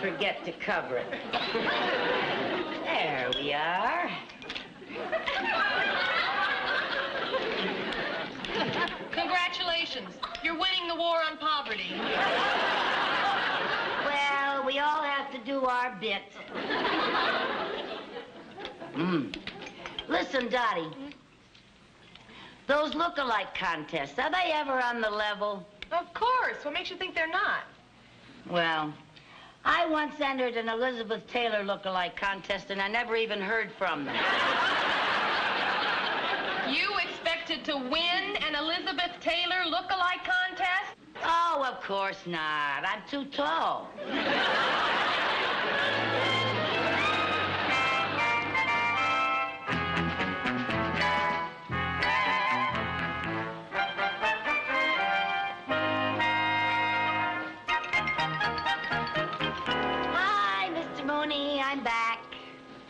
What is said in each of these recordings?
forget to cover it. There we are. Congratulations. You're winning the war on poverty. Well, we all have to do our bit. Hmm. Listen, Dottie. Those look-alike contests, are they ever on the level? Of course. What makes you think they're not? Well, I once entered an Elizabeth Taylor look-alike contest, and I never even heard from them. You expected to win an Elizabeth Taylor look-alike contest? Oh, of course not. I'm too tall.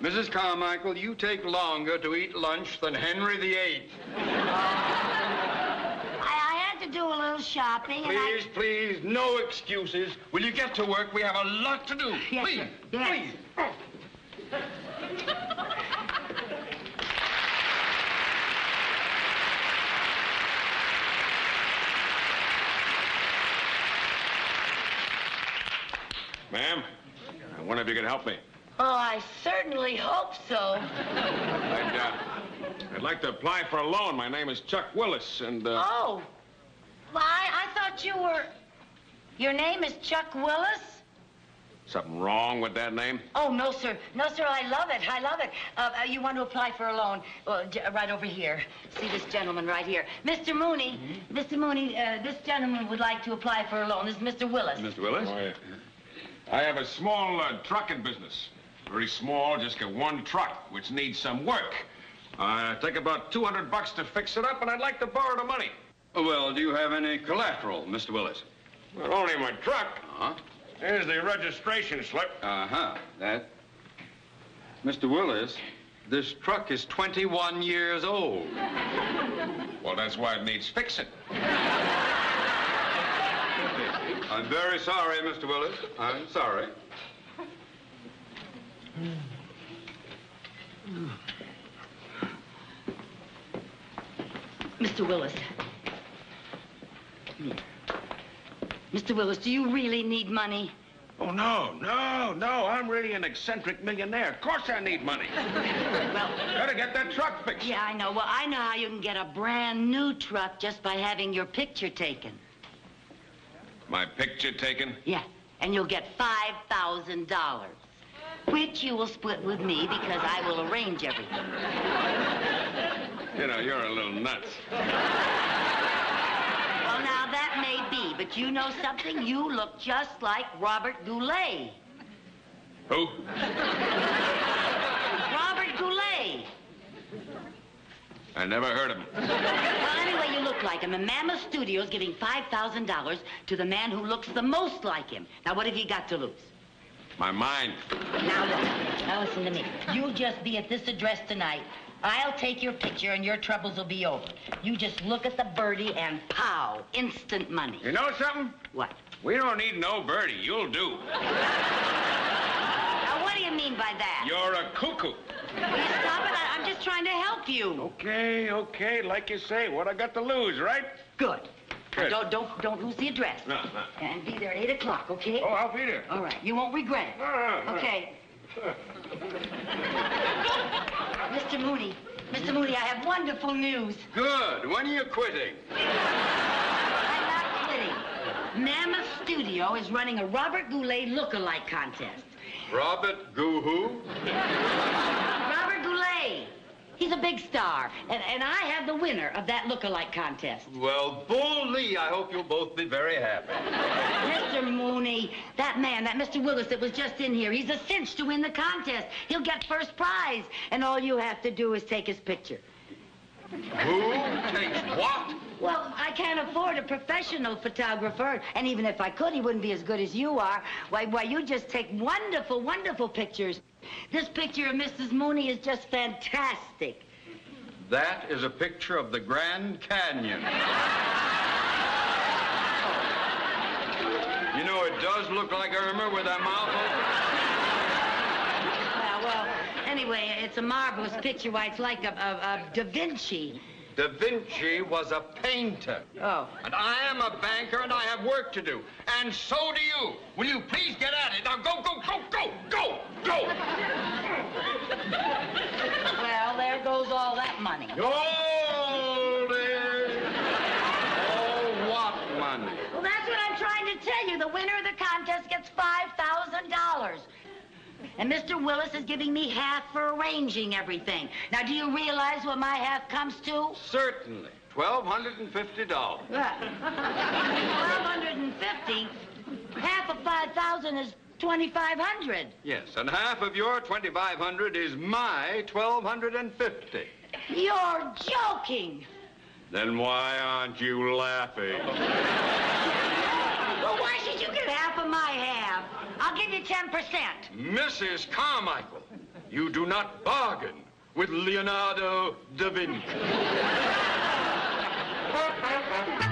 Mrs. Carmichael, you take longer to eat lunch than Henry VIII. I, I had to do a little shopping, and I... Please, please, no excuses. Will you get to work? We have a lot to do. Yes, please, sir. Yes. please. Ma'am, I wonder if you could help me. Oh, I certainly hope so. I'd, uh, I'd like to apply for a loan. My name is Chuck Willis, and uh, Oh. Well, I, I thought you were... Your name is Chuck Willis? something wrong with that name? Oh, no, sir. No, sir, I love it. I love it. Uh, uh, you want to apply for a loan? Well, right over here. See this gentleman right here. Mr. Mooney. Mr. Mooney, uh, this gentleman would like to apply for a loan. This is Mr. Willis. Mr. Willis? I have a small uh, trucking business. Very small, just got one truck, which needs some work. Uh, take about 200 bucks to fix it up, and I'd like to borrow the money. Well, do you have any collateral, Mr. Willis? Not only my truck. Uh-huh. Here's the registration slip. Uh-huh. That... Mr. Willis, this truck is 21 years old. Well, that's why it needs fixing. I'm very sorry, Mr. Willis. I'm sorry. Mr. Willis. Mr. Willis, do you really need money? Oh, no, no, no. I'm really an eccentric millionaire. Of course I need money. Well, Gotta get that truck fixed. yeah, I know. Well, I know how you can get a brand new truck just by having your picture taken. My picture taken? Yeah, and you'll get $5,000, which you will split with me because I will arrange everything. You know, you're a little nuts. Well, now, that may be, but you know something? You look just like Robert Goulet. Who? Robert Goulet. I never heard of him. Well, anyway, you look like him. And Mammoth Studios giving $5,000 to the man who looks the most like him. Now, what have you got to lose? My mind. Now, look. Now, listen to me. You just be at this address tonight. I'll take your picture and your troubles will be over. You just look at the birdie and pow, instant money. You know something? What? We don't need no birdie. You'll do. Now, what do you mean by that? You're a cuckoo. Will you stop it? I- I'm just trying to help you. Okay, okay, like you say. What I got to lose, right? Good. Now, Good. Don't, don't, don't lose the address. No, no. And be there at 8 o'clock, okay? Oh, I'll be there. All right. You won't regret it. No, no, no. Okay. Mr. Mooney, Mr. Mooney, I have wonderful news. Good. When are you quitting? I'm not kidding. Mammoth Studio is running a Robert Goulet look-alike contest. Robert Goo-Hoo? Robert Goulet. He's a big star, and, and I have the winner of that look-alike contest. Well, Bull Lee, I hope you'll both be very happy. Mr. Mooney, that man, that Mr. Willis that was just in here, he's a cinch to win the contest. He'll get first prize, and all you have to do is take his picture. Who takes what? Well, I can't afford a professional photographer, and even if I could, he wouldn't be as good as you are. Why, why, you just take wonderful, wonderful pictures. This picture of Mrs. Mooney is just fantastic. That is a picture of the Grand Canyon. You know, it does look like Irma with that mouth open. Yeah, well, anyway, it's a marvelous picture. Why, it's like a, a, a Da Vinci. Da Vinci was a painter. Oh. And I am a banker and I have work to do. And so do you. Will you please get at it? Now go, go, go, go, go, go! Well, there goes all that money. Hold it! Eh? Oh, what money? Well, that's what I'm trying to tell you. The winner of the contest gets $5,000. And Mr. Willis is giving me half for arranging everything. Now, do you realize what my half comes to? Certainly. $1,250. What? 1250 Half of 5,000 is 2,500. Yes, and half of your 2500 is my 1250 You're joking. Then why aren't you laughing? Well, why should you get half of my half? I'll give you 10%. Mrs. Carmichael, you do not bargain with Leonardo da Vinci.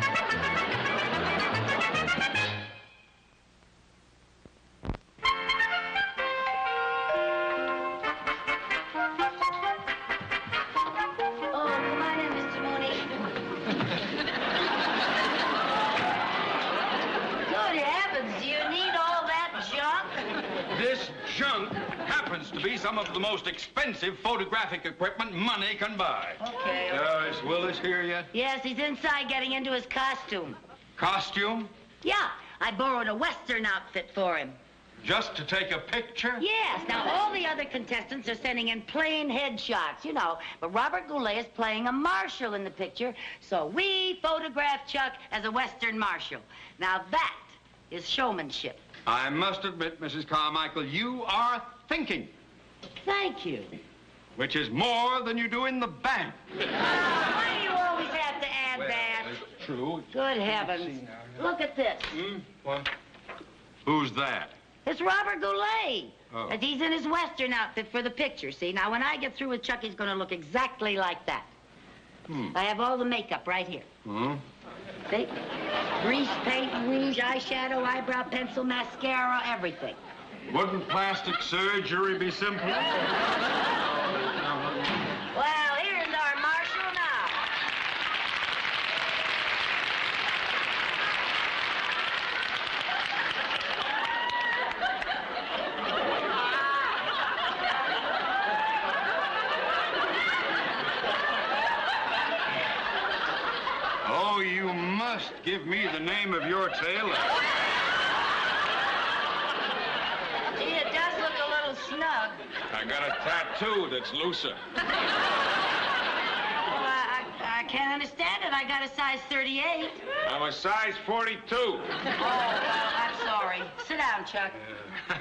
some of the most expensive photographic equipment money can buy. Okay. Uh, is Willis here yet? Yes, he's inside getting into his costume. Costume? Yeah, I borrowed a Western outfit for him. Just to take a picture? Yes, now all the other contestants are sending in plain headshots, you know. But Robert Goulet is playing a marshal in the picture, so we photographed Chuck as a Western marshal. Now that is showmanship. I must admit, Mrs. Carmichael, you are thinking, Thank you. which is more than you do in the bank. Why do you always have to add that? True. Good heavens. Look at this. Hmm? What? Who's that? It's Robert Goulet. Oh. As he's in his Western outfit for the picture, see? Now, when I get through with Chuck, he's going to look exactly like that. Hmm. I have all the makeup right here. Hmm? See? Grease paint, rouge, eyeshadow, eyebrow pencil, mascara, everything. Wouldn't plastic surgery be simple? Well, here's our marshal now. Oh, you must give me the name of your tailor. Gee, it does look a little snug. I got a tattoo that's looser. Well, I, I, I can't understand it. I got a size 38. I'm a size 42. Oh, well, I'm sorry. Sit down, Chuck.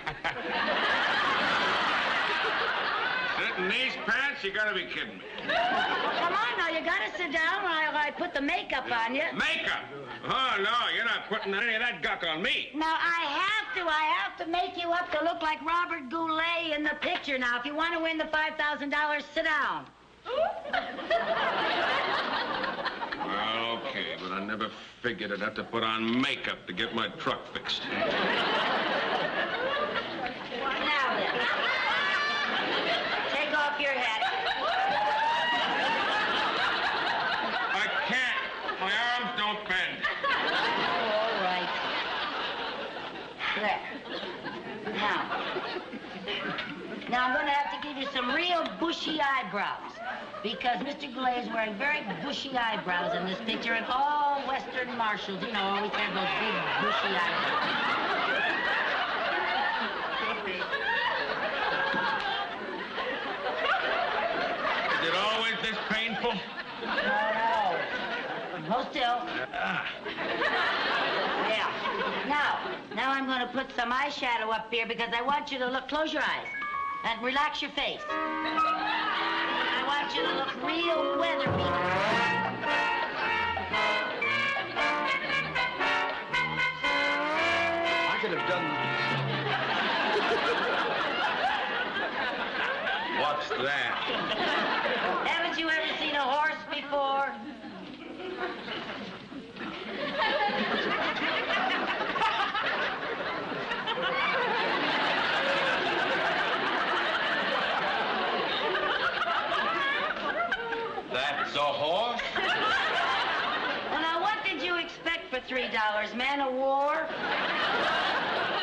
Sit in these pants? You gotta be kidding me. Come on now, you gotta sit down while I put the makeup on you. Makeup? Oh, no, you're not putting any of that guck on me. Now, I have to. I have to make you up to look like Robert Goulet in the picture. Now, if you want to win the $5,000, sit down. Well, okay, but I never figured I'd have to put on makeup to get my truck fixed. Now then. Take off your hat. I can't. My arms don't bend. Oh, all right. There. Now. Now, I'm going to have to give you some real bushy eyebrows. Because Mr. Goulet is wearing very bushy eyebrows in this picture, and all Western marshals, you know, always have those big bushy eyebrows. Is it always this painful? No, no. Hold still. Ah. Yeah. Now, now I'm going to put some eyeshadow up here because I want you to look. Close your eyes and relax your face. I want you to look real weather could have done. What's that? Haven't you ever seen a horse before? Horse? Well, now, what did you expect for three dollars, man? A war?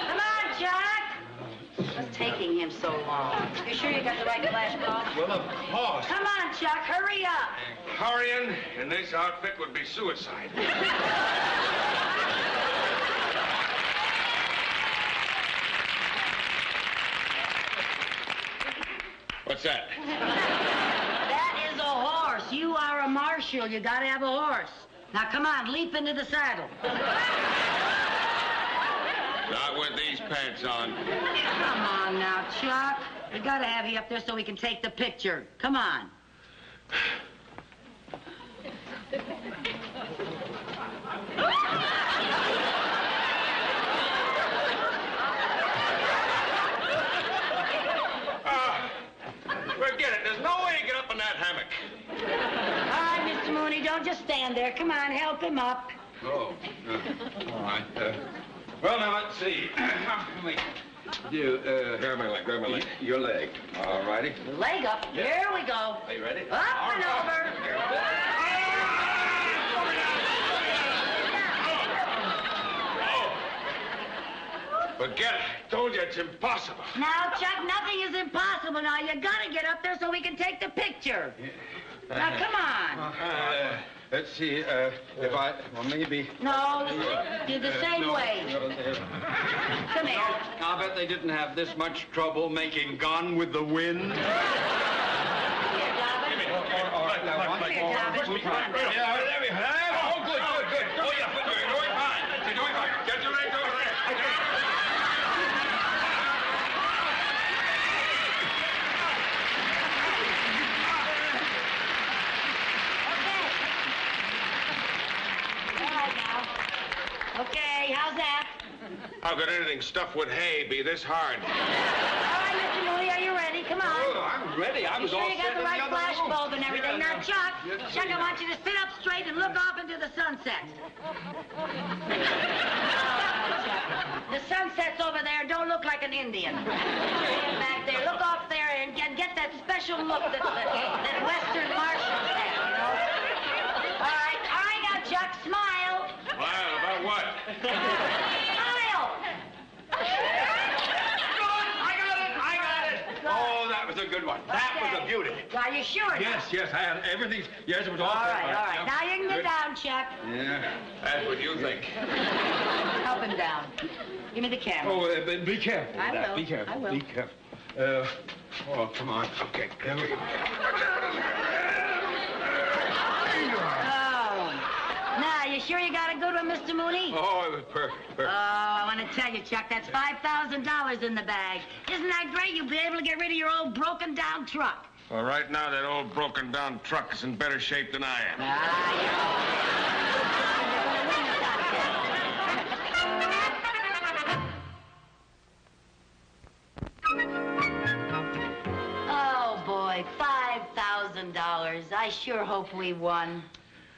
Come on, Chuck. What's taking him so long? You sure you got the right flash bulb? Well, of course. Come on, Chuck, hurry up. Hurrying in this outfit would be suicide. What's? That is a horse. You are a. You gotta have a horse. Now, come on, leap into the saddle. Not with these pants on. Come on now, Chuck. We gotta have you up there so we can take the picture. Come on. Ah, forget it. There's no way to get up in that hammock. All right, Mr. Mooney, don't just stand there. Come on, help him up. Oh, uh, all right. Uh, well, now, let's see. You, uh, Grab my leg, grab my leg. your leg. All righty. Leg up. Here we go. Are you ready? Up and over. Forget it. I told you it's impossible. Now, Chuck, nothing is impossible. Now, you gotta get up there so we can take the picture. Now, come on. Uh, let's see. Uh, if I, well, maybe. No, do the same No, way. no, Come here. I'll bet they didn't have this much trouble making Gone with the Wind. Here, Dobbin. All right, now, one- Here, Dobbin. Yeah, there we go. Oh, good, good, good. Oh, yeah, you're doing fine. You're doing fine. Get your legs over there. Okay. All right now. Okay, how's that? How could anything stuffed with hay be this hard? All right, Mr. Mooney, are you ready? Come on. Oh, I'm ready. I You was sure all you got the right other flash room. bulb and everything? Yeah, now, no. Chuck, Yes, Chuck, I want you to sit up straight and look off into the sunset. the sunset's over there. Don't look like an Indian. Back there. Look off there and get, get that special look that, that, that Western marshals have, you know? All right, all right now, Chuck, smile. Well, about what? Smile. I got it! I got it! Oh, that was a good one. That was a beauty. Are you sure? now? Yes, yes, I had everything. Yes, it was all All set. right, all right. Now you can get Good. down, Chuck. Yeah. That's what you think. Help him down. Give me the camera. Oh, uh, be careful. I will. Be careful. I will. Be careful. Uh, oh, come on. Okay, there we go. Oh. Now, you sure you got a good one, Mr. Mooney? Oh, it was perfect, perfect. Oh. I want to tell you, Chuck, that's $5,000 in the bag. Isn't that great? You'll be able to get rid of your old broken down truck. Well, right now, that old broken down truck is in better shape than I am. Ah, Oh, boy, $5,000. I sure hope we won.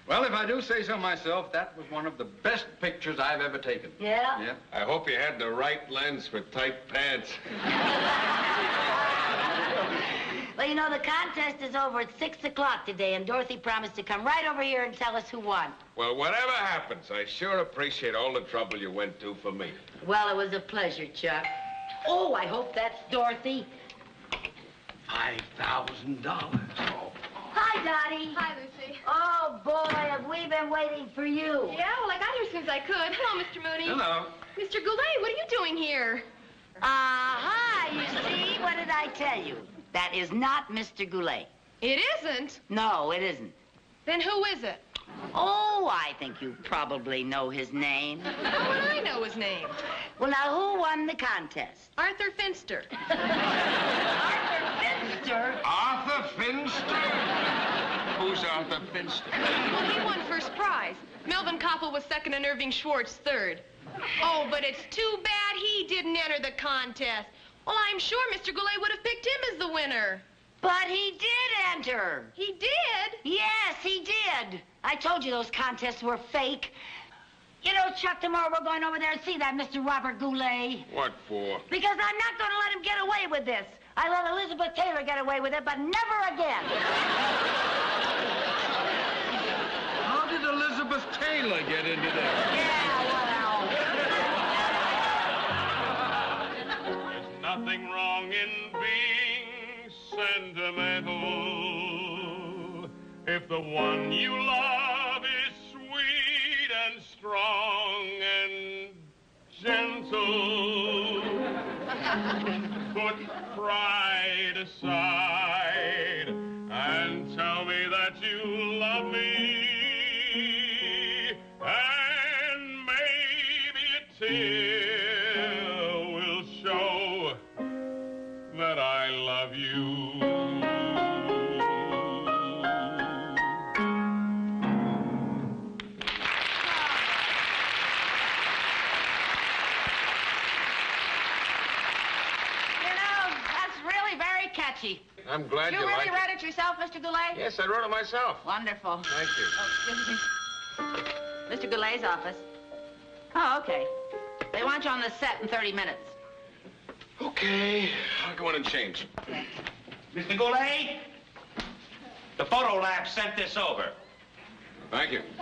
Well, if I do say so myself, that was one of the best pictures I've ever taken. Yeah? Yeah. I hope you had the right lens for tight pants. Well, you know, the contest is over at 6 o'clock today, and Dorothy promised to come right over here and tell us who won. Well, whatever happens, I sure appreciate all the trouble you went to for me. Well, it was a pleasure, Chuck. Oh, I hope that's Dorothy. Five thousand dollars. Oh. Hi, Dottie. Hi, Lucy. Oh, boy, have we been waiting for you. Yeah, well, I got here as soon as I could. Hello, Mr. Mooney. Hello. Mr. Goulet, what are you doing here? Aha, you see? What did I tell you? That is not Mr. Goulet. It isn't. No, it isn't. Then who is it? Oh, I think you probably know his name. How would I know his name? Well, now, who won the contest? Arthur Finster. Arthur Finster. Arthur Finster? Who's Arthur Finster? Well, he won first prize. Melvin Koppel was second and Irving Schwartz third. Oh, but it's too bad he didn't enter the contest. Well, I'm sure Mr. Goulet would have picked him as the winner. But he did enter. He did? Yes, he did. I told you those contests were fake. You know, Chuck, tomorrow we're going over there and see that Mr. Robert Goulet. What for? Because I'm not going to let him get away with this. I let Elizabeth Taylor get away with it, but never again. till I get into that. Yeah, well. There's nothing wrong in being sentimental if the one you love is sweet and strong and gentle. Put pride aside and tell me that you love me. I'm glad you you, really like read it yourself, Mr. Goulet? Yes, I wrote it myself. Wonderful. Thank you. Oh, excuse me. Mr. Goulet's office. Oh, okay. They want you on the set in 30 minutes. Okay, I'll go in and change. Mr. Goulet? The photo lab sent this over. Thank you. You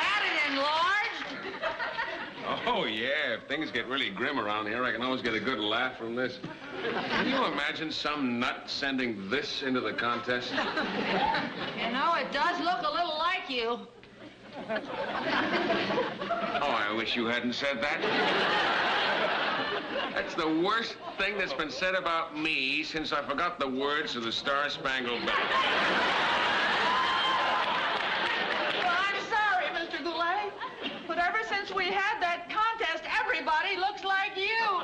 had it enlarged? Oh, yeah. If things get really grim around here, I can always get a good laugh from this. Can you imagine some nut sending this into the contest? You know, it does look a little like you. Oh, I wish you hadn't said that. That's the worst thing that's been said about me since I forgot the words of the Star Spangled Banner. Well, I'm sorry, Mr. Goulet. But ever since we had that contest, everybody looks like you.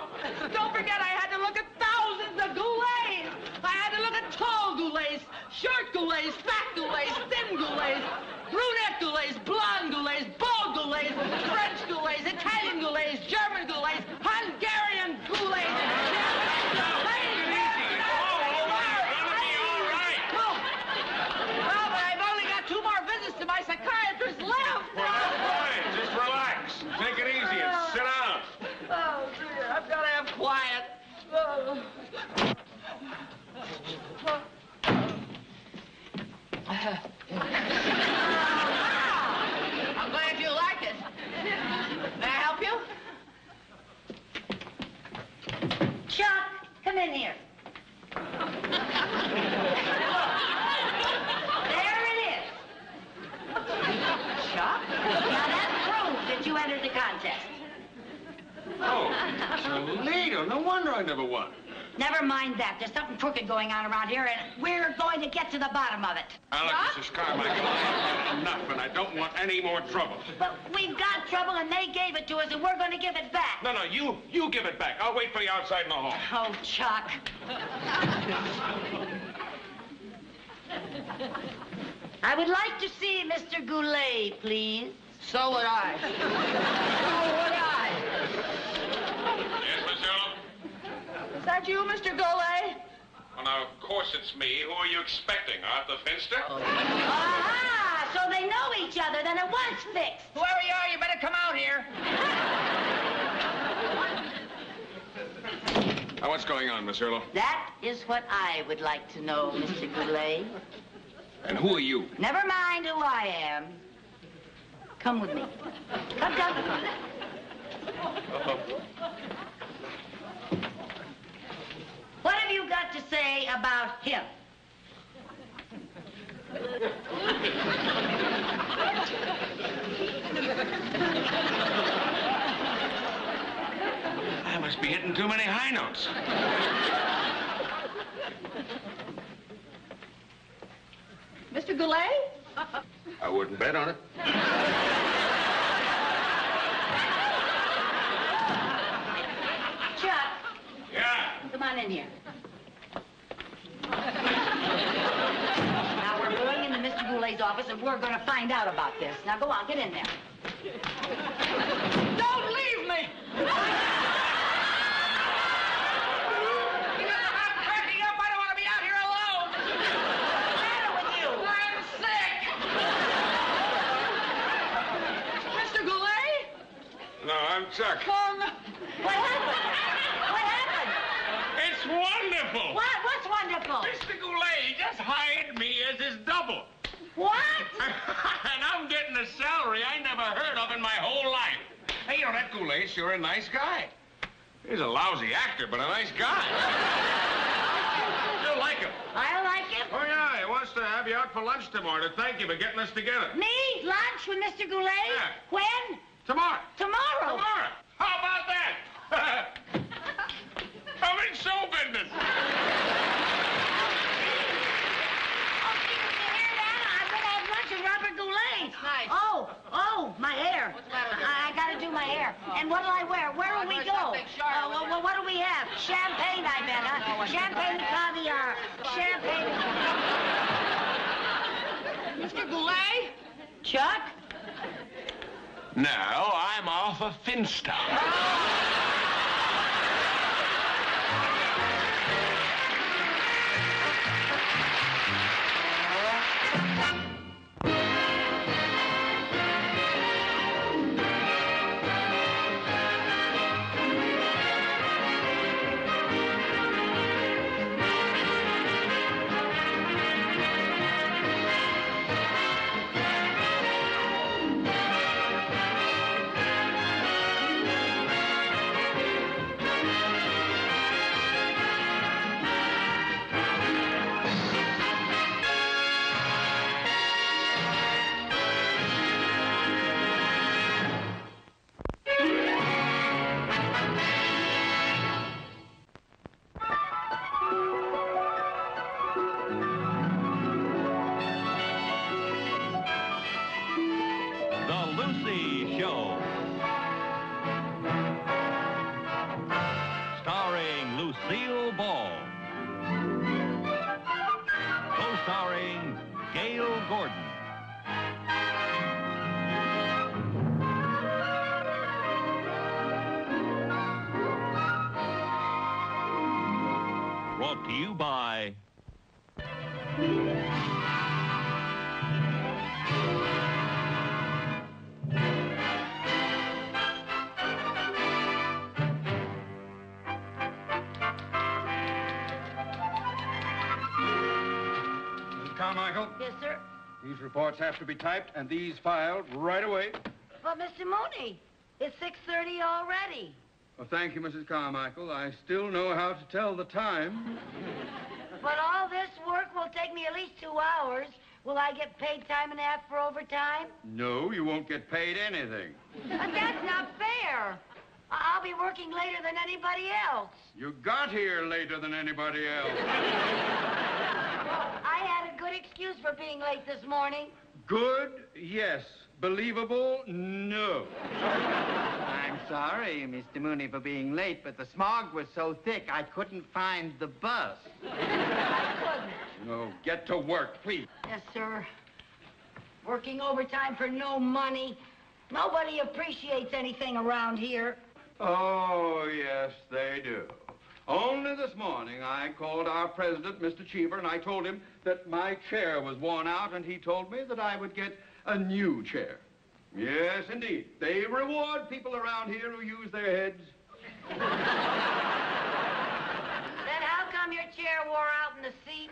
Don't forget, I had to look at thousands of Goulets. I had to look at tall Goulets, short Goulets, fat Goulets, thin Goulets, brunette Goulets, blonde Goulets, bald Goulets, French Goulets, Italian Goulets, German Goulets, Hungarian Goulets. Well, but I've only got two more visits to my psychiatrist left. Well, that's fine. Just relax. Take it easy and sit down. Oh, dear, I've got to have quiet. Oh. I'm glad you like it. May I help you? Chuck, come in here. there it is. Chuck? Now that proves that you entered the contest. Oh, Toledo. No wonder I never won. Never mind that. There's something crooked going on around here, and we're going to get to the bottom of it. Alex, this is Carmichael. I've had enough, and I don't want any more trouble. But we've got trouble, and they gave it to us, and we're going to give it back. No, no, you, you give it back. I'll wait for you outside in the hall. Oh, Chuck. I would like to see Mr. Goulet, please. So would I. so would I. Yes, Miss Ella? Is that you, Mr. Goulet? Well, now, of course it's me. Who are you expecting, Arthur Finster? Oh, Aha! Ah, so they know each other, then it was fixed. Whoever you are, you better come out here. Now, what's going on, Miss Earl? That is what I would like to know, Mr. Goulet. And who are you? Never mind who I am. Come with me. Come, come, come. What have you got to say about him? I must be hitting too many high notes. Mr. Goulet? I wouldn't bet on it. Chuck, Yeah. come on in here. Now, we're going into Mr. Goulet's office, and we're going to find out about this. Now, go on, get in there. Don't leave me! I'm cracking up. I don't want to be out here alone. What's the matter with you? I'm sick. Mr. Goulet? No, I I'm Chuck. Kung. What happened? What wonderful. What? What's wonderful? Mr. Goulet just hired me as his double. What? and I'm getting a salary I never heard of in my whole life. Hey, you know, that Goulet's sure a nice guy. He's a lousy actor, but a nice guy. You'll like him. I like him. Oh, yeah, he wants to have you out for lunch tomorrow to thank you for getting us together. Me? Lunch with Mr. Goulet? Yeah. When? Tomorrow. Tomorrow. Tomorrow. How about that? I'm in show business. Oh, did you hear that? I'm gonna have lunch with Robert Goulet. nice. Oh, oh, my hair. What's the matter with I, I gotta do my hair. And what'll I wear? Where will we go? Uh, well, well, what do we have? Champagne, I bet, huh? Champagne and caviar. Champagne Mr. Goulet? Chuck? Now I'm off of Finstock. Reports have to be typed and these filed right away. But, Mr. Mooney, it's 6.30 already. Well, thank you, Mrs. Carmichael. I still know how to tell the time. But all this work will take me at least two hours. Will I get paid time and a half for overtime? No, you won't get paid anything. But that's not fair. I'll be working later than anybody else. You got here later than anybody else. I had a good excuse for being late this morning. Good? Yes. Believable? No. I'm sorry, Mr. Mooney, for being late, but the smog was so thick I couldn't find the bus. I couldn't. No, get to work, please. Yes, sir. Working overtime for no money. Nobody appreciates anything around here. Oh, yes, they do. Only this morning I called our president, Mr. Cheever, and I told him that my chair was worn out, and he told me that I would get a new chair. Yes, indeed. They reward people around here who use their heads. Then how come your chair wore out in the seat?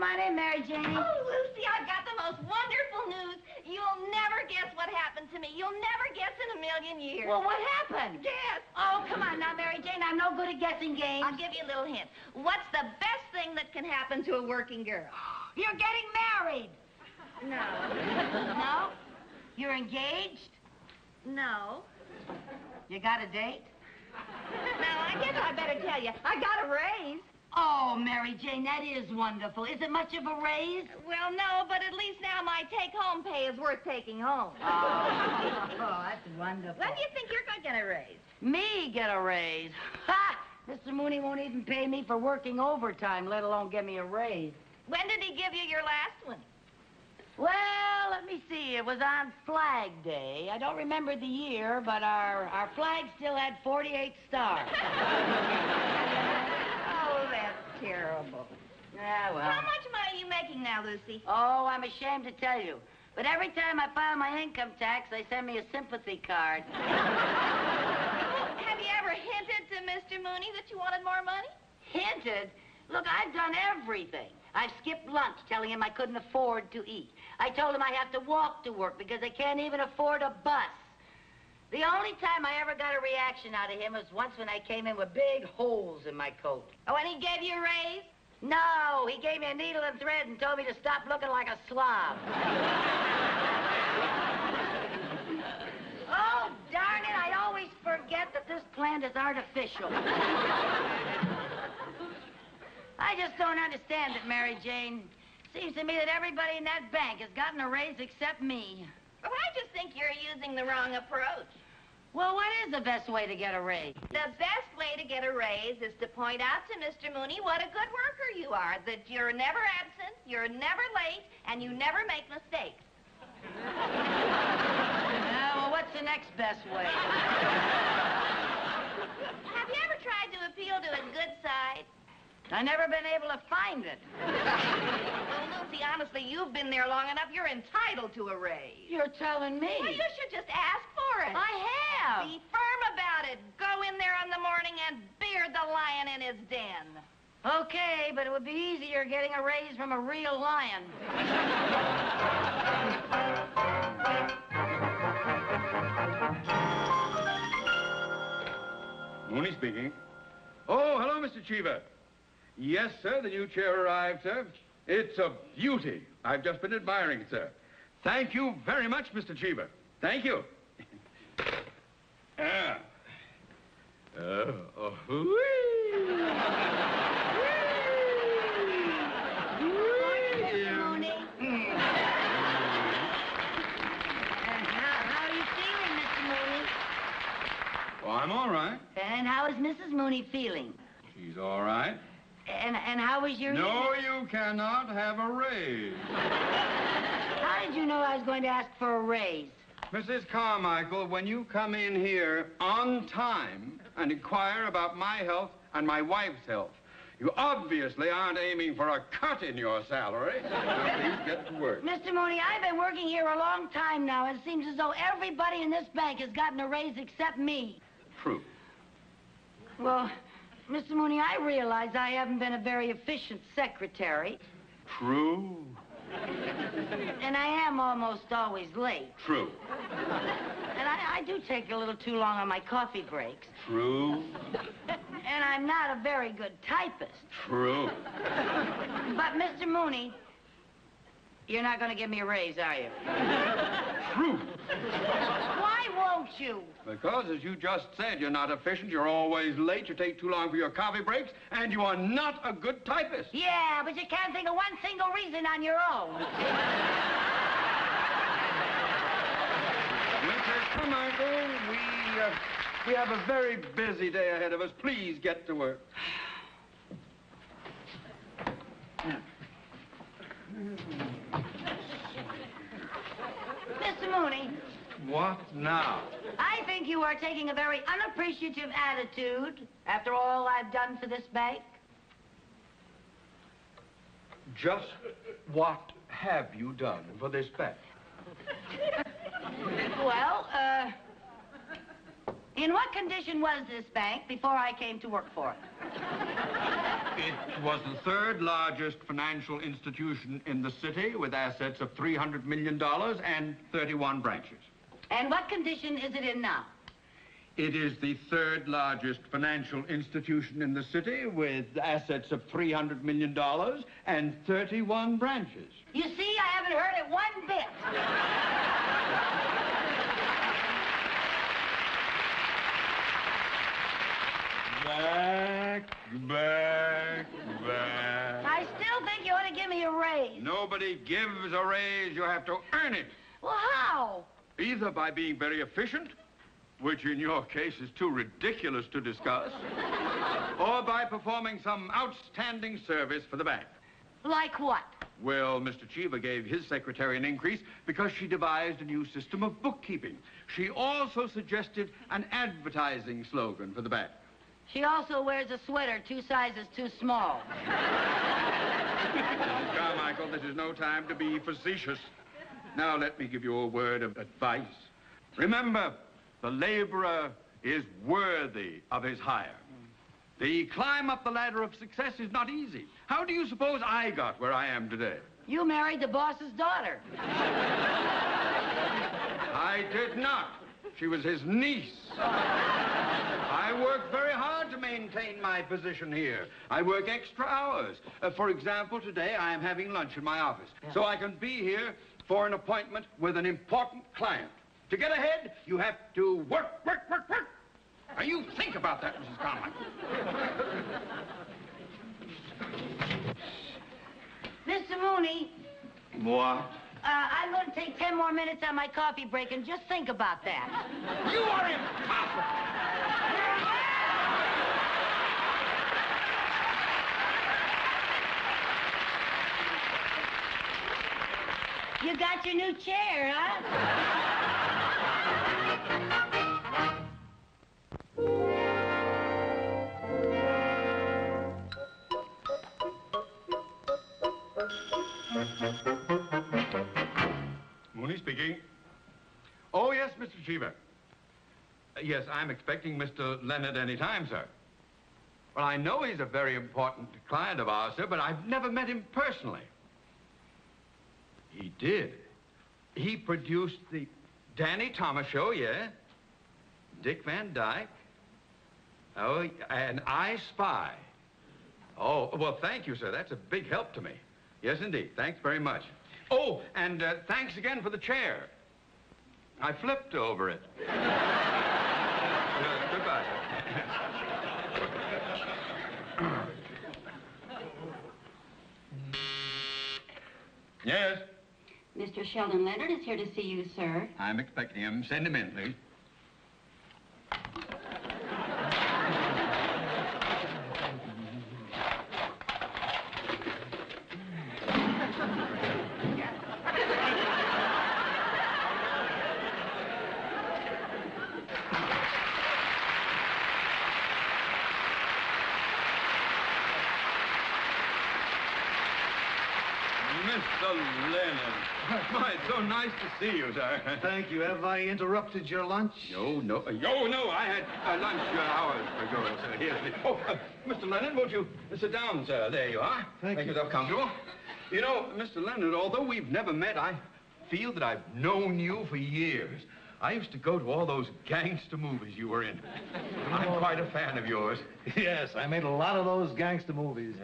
Come on in, Mary Jane. Oh, Lucy, I've got the most wonderful news. You'll never guess what happened to me. You'll never guess in a million years. Well, what happened? Guess. Oh, come on now, Mary Jane. I'm no good at guessing games. I'll give you a little hint. What's the best thing that can happen to a working girl? You're getting married. No. No? You're engaged? No. You got a date? Now, I guess I better tell you. I got a raise. Oh, Mary Jane, that is wonderful. Is it much of a raise? Well, no, but at least now my take-home pay is worth taking home. Oh, oh that's wonderful. When do you think you're going to get a raise? Me get a raise? Ha! Mr. Mooney won't even pay me for working overtime, let alone give me a raise. When did he give you your last one? Well, let me see. It was on Flag Day. I don't remember the year, but our, our flag still had 48 stars. Oh, that's terrible. Yeah, well. How much money are you making now, Lucy? Oh, I'm ashamed to tell you. But every time I file my income tax, they send me a sympathy card. Have you ever hinted to Mr. Mooney that you wanted more money? Hinted? Look, I've done everything. I've skipped lunch telling him I couldn't afford to eat. I told him I have to walk to work because I can't even afford a bus. The only time I ever got a reaction out of him was once when I came in with big holes in my coat. Oh, and he gave you a raise? No, he gave me a needle and thread and told me to stop looking like a slob. oh, darn it, I always forget that this plant is artificial. I just don't understand it, Mary Jane. Seems to me that everybody in that bank has gotten a raise except me. Well, I just think you're using the wrong approach. Well, what is the best way to get a raise? The best way to get a raise is to point out to Mr. Mooney what a good worker you are, that you're never absent, you're never late, and you never make mistakes. Uh, well, what's the next best way? Have you ever tried to appeal to his good side? I've never been able to find it. Well, Lucy, honestly, you've been there long enough. You're entitled to a raise. You're telling me. Well, you should just ask for it. I have. Be firm about it. Go in there in the morning and beard the lion in his den. Okay, but it would be easier getting a raise from a real lion. Mooney speaking. Oh, hello, Mr. Cheever. Yes, sir, the new chair arrived, sir. It's a beauty. I've just been admiring it, sir. Thank you very much, Mr. Cheever. Thank you. ah. Oh, oh, whee. Mr. Mooney. How, how are you feeling, Mr. Mooney? Oh, I'm all right. And how is Mrs. Mooney feeling? She's all right. And, and how was your... No, you cannot have a raise. How did you know I was going to ask for a raise? Mrs. Carmichael, when you come in here on time and inquire about my health and my wife's health, you obviously aren't aiming for a cut in your salary. Now, please get to work. Mr. Mooney, I've been working here a long time now, and it seems as though everybody in this bank has gotten a raise except me. True. Well, Mr. Mooney, I realize I haven't been a very efficient secretary, True. and I am almost always late. True. And I, I do take a little too long on my coffee breaks. True. And I'm not a very good typist. True. But, Mr. Mooney, you're not going to give me a raise, are you? True. Why won't you? Because, as you just said, you're not efficient, you're always late, you take too long for your coffee breaks, and you are not a good typist. Yeah, but you can't think of one single reason on your own. Mrs. Carmichael, we, uh, we have a very busy day ahead of us. Please get to work. Mr. Mooney, What now? I think you are taking a very unappreciative attitude after all I've done for this bank. Just what have you done for this bank? Well, uh, in what condition was this bank before I came to work for it? It was the third largest financial institution in the city with assets of $300 million and 31 branches. And what condition is it in now? It is the third largest financial institution in the city with assets of $300 million and 31 branches. You see, I haven't heard it one bit. Back, back, back. I still think you ought to give me a raise. Nobody gives a raise. You have to earn it. Well, how? Either by being very efficient, which in your case is too ridiculous to discuss, or by performing some outstanding service for the bank. Like what? Well, Mr. Cheever gave his secretary an increase because she devised a new system of bookkeeping. She also suggested an advertising slogan for the bank. She also wears a sweater two sizes too small. Mrs. Carmichael, this is no time to be facetious. Now let me give you a word of advice. Remember, the laborer is worthy of his hire. The climb up the ladder of success is not easy. How do you suppose I got where I am today? You married the boss's daughter. I did not. She was his niece. I work very hard to maintain my position here. I work extra hours. Uh, for example, today I am having lunch in my office. So I can be here for an appointment with an important client. To get ahead, you have to work, work, work, work. Now you think about that, Mrs. Carmichael. Mr. Mooney, What? Uh, I'm going to take 10 more minutes on my coffee break and just think about that. You are impossible. You got your new chair, huh? Speaking. Oh, yes, Mr. Cheever. Uh, yes, I'm expecting Mr. Leonard any time, sir. Well, I know he's a very important client of ours, sir, but I've never met him personally. He did. He produced the Danny Thomas show, yeah? Dick Van Dyke. Oh, and I Spy. Oh, well, thank you, sir. That's a big help to me. Yes, indeed. Thanks very much. Oh, and uh, thanks again for the chair. I flipped over it. Uh, goodbye. yes, Mr. Sheldon Leonard is here to see you, sir. I'm expecting him. Send him in, please. Mr. Leonard. My, it's so nice to see you, sir. Thank you. Have I interrupted your lunch? No, no. uh, Oh, no, I had uh, lunch uh, hours ago, sir. Here, please. Oh, uh, Mr. Leonard, won't you sit down, sir? There you are. Thank Make you. yourself comfortable. You know, Mr. Leonard, although we've never met, I feel that I've known you for years. I used to go to all those gangster movies you were in. I'm quite a fan of yours. Yes, I made a lot of those gangster movies.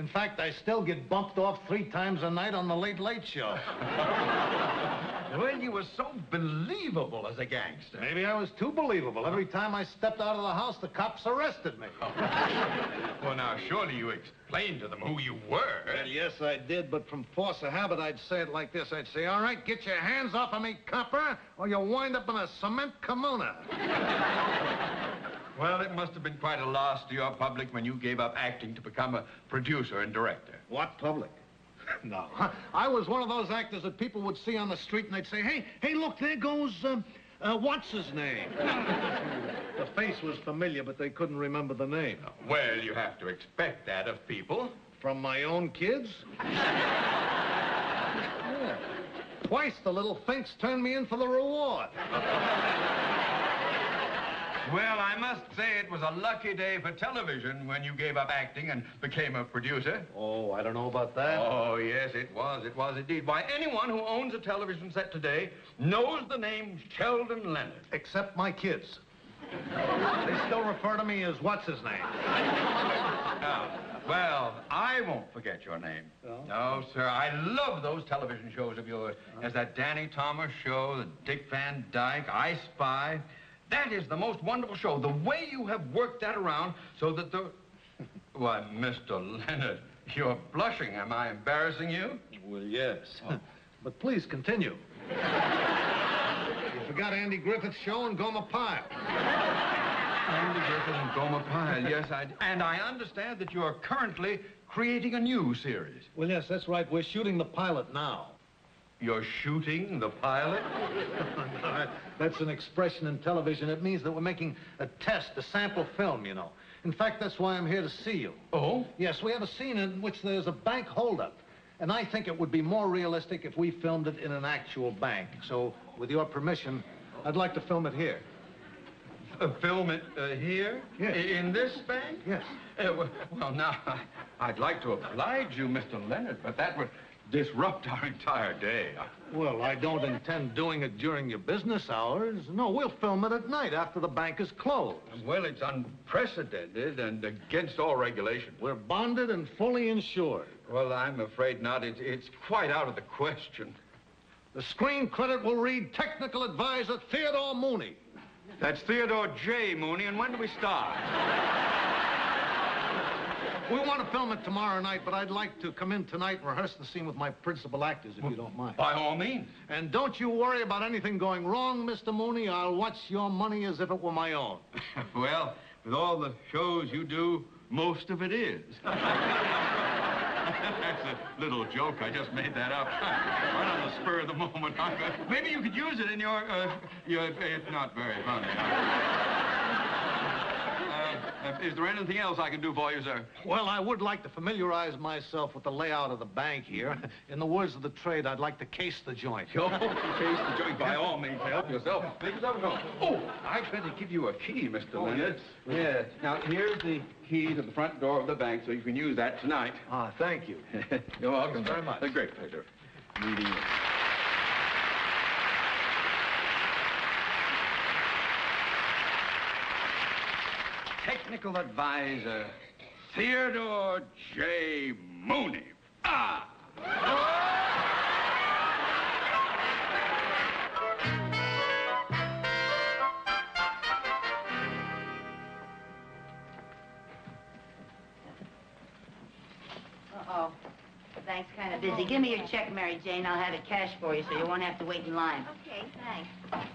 In fact, I still get bumped off three times a night on the Late Late Show. Well, you were so believable as a gangster. Maybe I was too believable. Every time I stepped out of the house, the cops arrested me. Well, now, surely you explained to them who you were. Well, yes, I did, but from force of habit, I'd say it like this. I'd say, all right, get your hands off of me, copper, or you'll wind up in a cement kimona. Well, it must have been quite a loss to your public when you gave up acting to become a producer and director. What public? No. I was one of those actors that people would see on the street and they'd say, hey, hey, look, there goes, um, uh, what's his name? the face was familiar, but they couldn't remember the name. Well, you have to expect that of people. From my own kids? Yeah. Twice the little finks turned me in for the reward. Well, I must say it was a lucky day for television when you gave up acting and became a producer. Oh, I don't know about that. Oh, yes, it was. It was indeed. Why, anyone who owns a television set today knows the name Sheldon Leonard. Except my kids. they still refer to me as what's his name. Now, well, I won't forget your name. No? sir. I love those television shows of yours. There's that Danny Thomas show, the Dick Van Dyke, I Spy. That is the most wonderful show. The way you have worked that around so that the... Why, Mr. Leonard, you're blushing. Am I embarrassing you? Well, yes. Oh. but please continue. you forgot Andy Griffith's show and Gomer Pyle. Andy Griffith and Gomer Pyle, yes, I... And I understand that you're currently creating a new series. Well, yes, that's right. We're shooting the pilot now. You're shooting the pilot? That's an expression in television. It means that we're making a test, a sample film, you know. In fact, that's why I'm here to see you. Oh? Yes, we have a scene in which there's a bank holdup. And I think it would be more realistic if we filmed it in an actual bank. So, with your permission, I'd like to film it here. Uh, film it uh, here? Yes. In this bank? Yes. Uh, well, well, now, I'd like to oblige you, Mr. Leonard, but that would disrupt our entire day. Well, I don't intend doing it during your business hours. No, we'll film it at night after the bank is closed. Well, it's unprecedented and against all regulation. We're bonded and fully insured. Well, I'm afraid not. It's, it's quite out of the question. The screen credit will read Technical Advisor Theodore Mooney. That's Theodore J. Mooney, and when do we start? We want to film it tomorrow night, but I'd like to come in tonight and rehearse the scene with my principal actors, if you don't mind. By all means. And don't you worry about anything going wrong, Mr. Mooney. I'll watch your money as if it were my own. well, with all the shows you do, most of it is. That's a little joke. I just made that up. right on the spur of the moment. Maybe you could use it in your, uh, your, it's not very funny. Uh, is there anything else I can do for you, sir? Well, I would like to familiarize myself with the layout of the bank here. In the words of the trade, I'd like to case the joint. Yo, case the joint by all means. Help yourself. Make yourself at home. Oh, I'd better give you a key, Mr. Oh, Leonard. Yeah. Now, here's the key to the front door of the bank, so you can use that tonight. Ah, thank you. You're welcome. Thanks very much. A great pleasure meeting you. Technical advisor, Theodore J. Mooney. Ah! Bank's kind of busy. Give me your check, Mary Jane. I'll have it cash for you so you won't have to wait in line. Okay, thanks.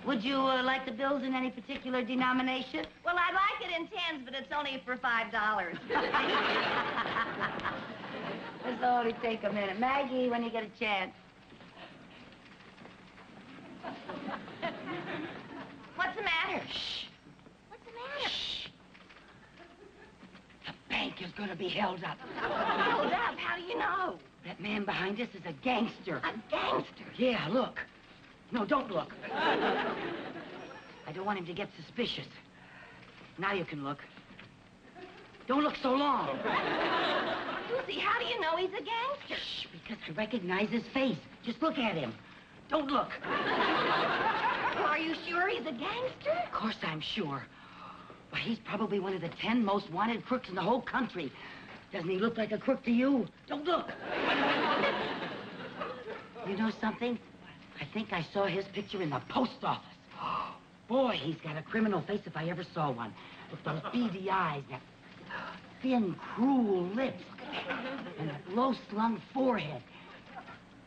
Would you uh, like the bills in any particular denomination? Well, I'd like it in tens, but it's only for five dollars. This'll only take a minute. Maggie, when you get a chance. What's the matter? Shh. What's the matter? Shh. The bank is going to be held up. Hold up. How do you know? That man behind us is a gangster. A gangster? Yeah, look. No, don't look. I don't want him to get suspicious. Now you can look. Don't look so long. Lucy, how do you know he's a gangster? Shh, because I recognize his face. Just look at him. Don't look. Well, are you sure he's a gangster? Of course I'm sure. Why, he's probably one of the ten most wanted crooks in the whole country. Doesn't he look like a crook to you? Don't look. You know something? I think I saw his picture in the post office. Boy, he's got a criminal face if I ever saw one. With those beady eyes, that thin, cruel lips, and that low-slung forehead.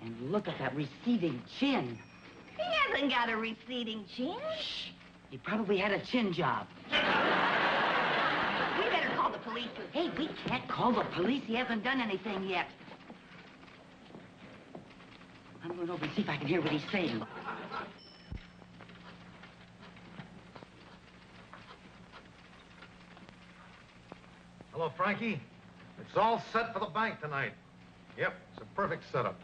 And look at that receding chin. He hasn't got a receding chin. Shh. He probably had a chin job. Call the police. Hey, we can't call the police. He hasn't done anything yet. I'm going over and see if I can hear what he's saying. Hello, Frankie. It's all set for the bank tonight. Yep, it's a perfect setup.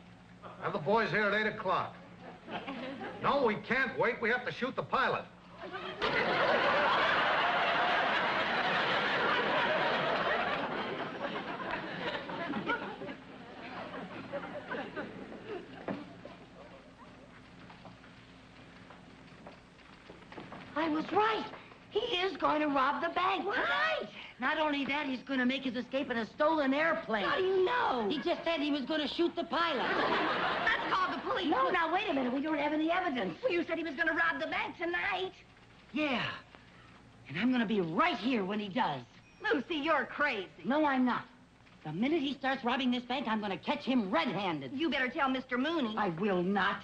Have the boys here at 8 o'clock. No, we can't wait. We have to shoot the pilot. I was right. He is going to rob the bank. what? Right. Not only that, he's going to make his escape in a stolen airplane. How do you know? He just said he was going to shoot the pilot. Let's call the police. No, now, wait a minute. We don't have any evidence. Well, you said he was going to rob the bank tonight. Yeah. And I'm going to be right here when he does. Lucy, you're crazy. No, I'm not. The minute he starts robbing this bank, I'm going to catch him red-handed. You better tell Mr. Mooney. I will not.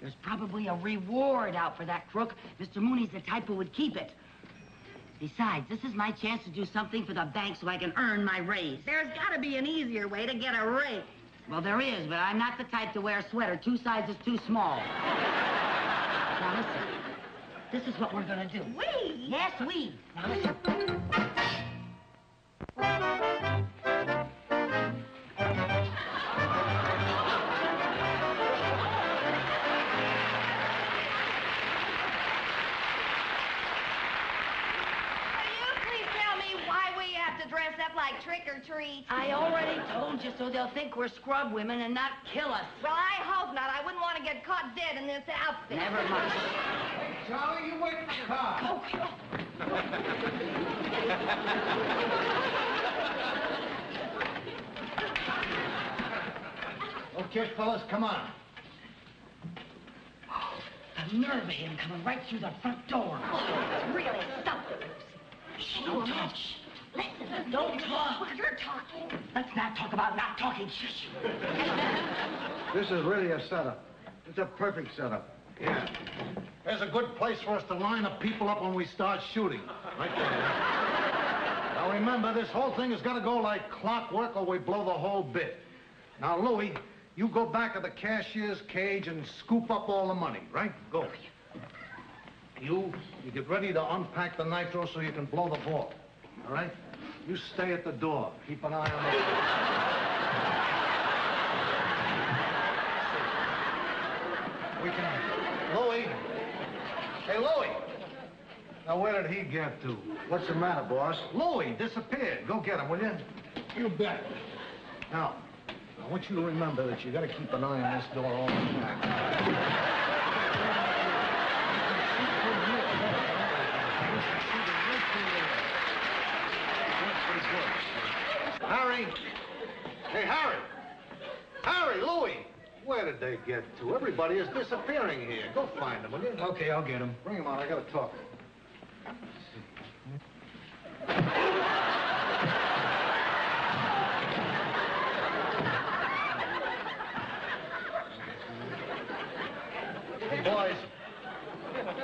There's probably a reward out for that crook. Mr. Mooney's the type who would keep it. Besides, this is my chance to do something for the bank so I can earn my raise. There's got to be an easier way to get a raise. Well, there is, but I'm not the type to wear a sweater two sizes too small. now, listen. This is what we're gonna do. We? Yes, we. Now, listen. Like trick or treat? I already told you, so they'll think we're scrub women and not kill us. Well, I hope not. I wouldn't want to get caught dead in this outfit. Never mind. Hey, Charlie, you wait for the car. Oh, okay, fellas, come on. Oh, the nerve of him coming right through the front door. Oh, really, stop it. Shh, don't talk. Shh. Listen, don't talk. Well, you're talking. Let's not talk about not talking. Shh. This is really a setup. It's a perfect setup. Yeah. There's a good place for us to line the people up when we start shooting. Right there. Now remember, this whole thing has got to go like clockwork or we blow the whole bit. Now, Louie, you go back to the cashier's cage and scoop up all the money, right? Go. Oh, you, you get ready to unpack the nitro so you can blow the vault. All right? You stay at the door. Keep an eye on the... We can... Louie! Hey, Louie! Now, where did he get to? What's the matter, boss? Louie disappeared. Go get him, will you? You bet. Now, I want you to remember that you got to keep an eye on this door all the time. Harry! Hey, Harry! Harry, Louie! Where did they get to? Everybody is disappearing here. Go find them, will you? Okay, I'll get them. Bring them on. I got to talk. Hey, boys.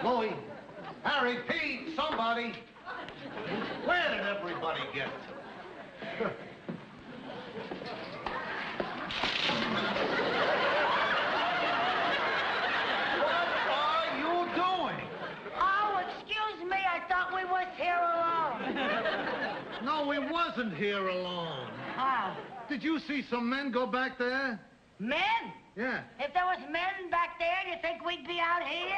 Louie. Harry, Pete, somebody. Where did everybody get to? What are you doing? Oh, excuse me. I thought we was Oh, here alone. No, we wasn't here alone. Oh, Did you see some men go back there? men? Yeah. If there was men back there, you think we'd be out here?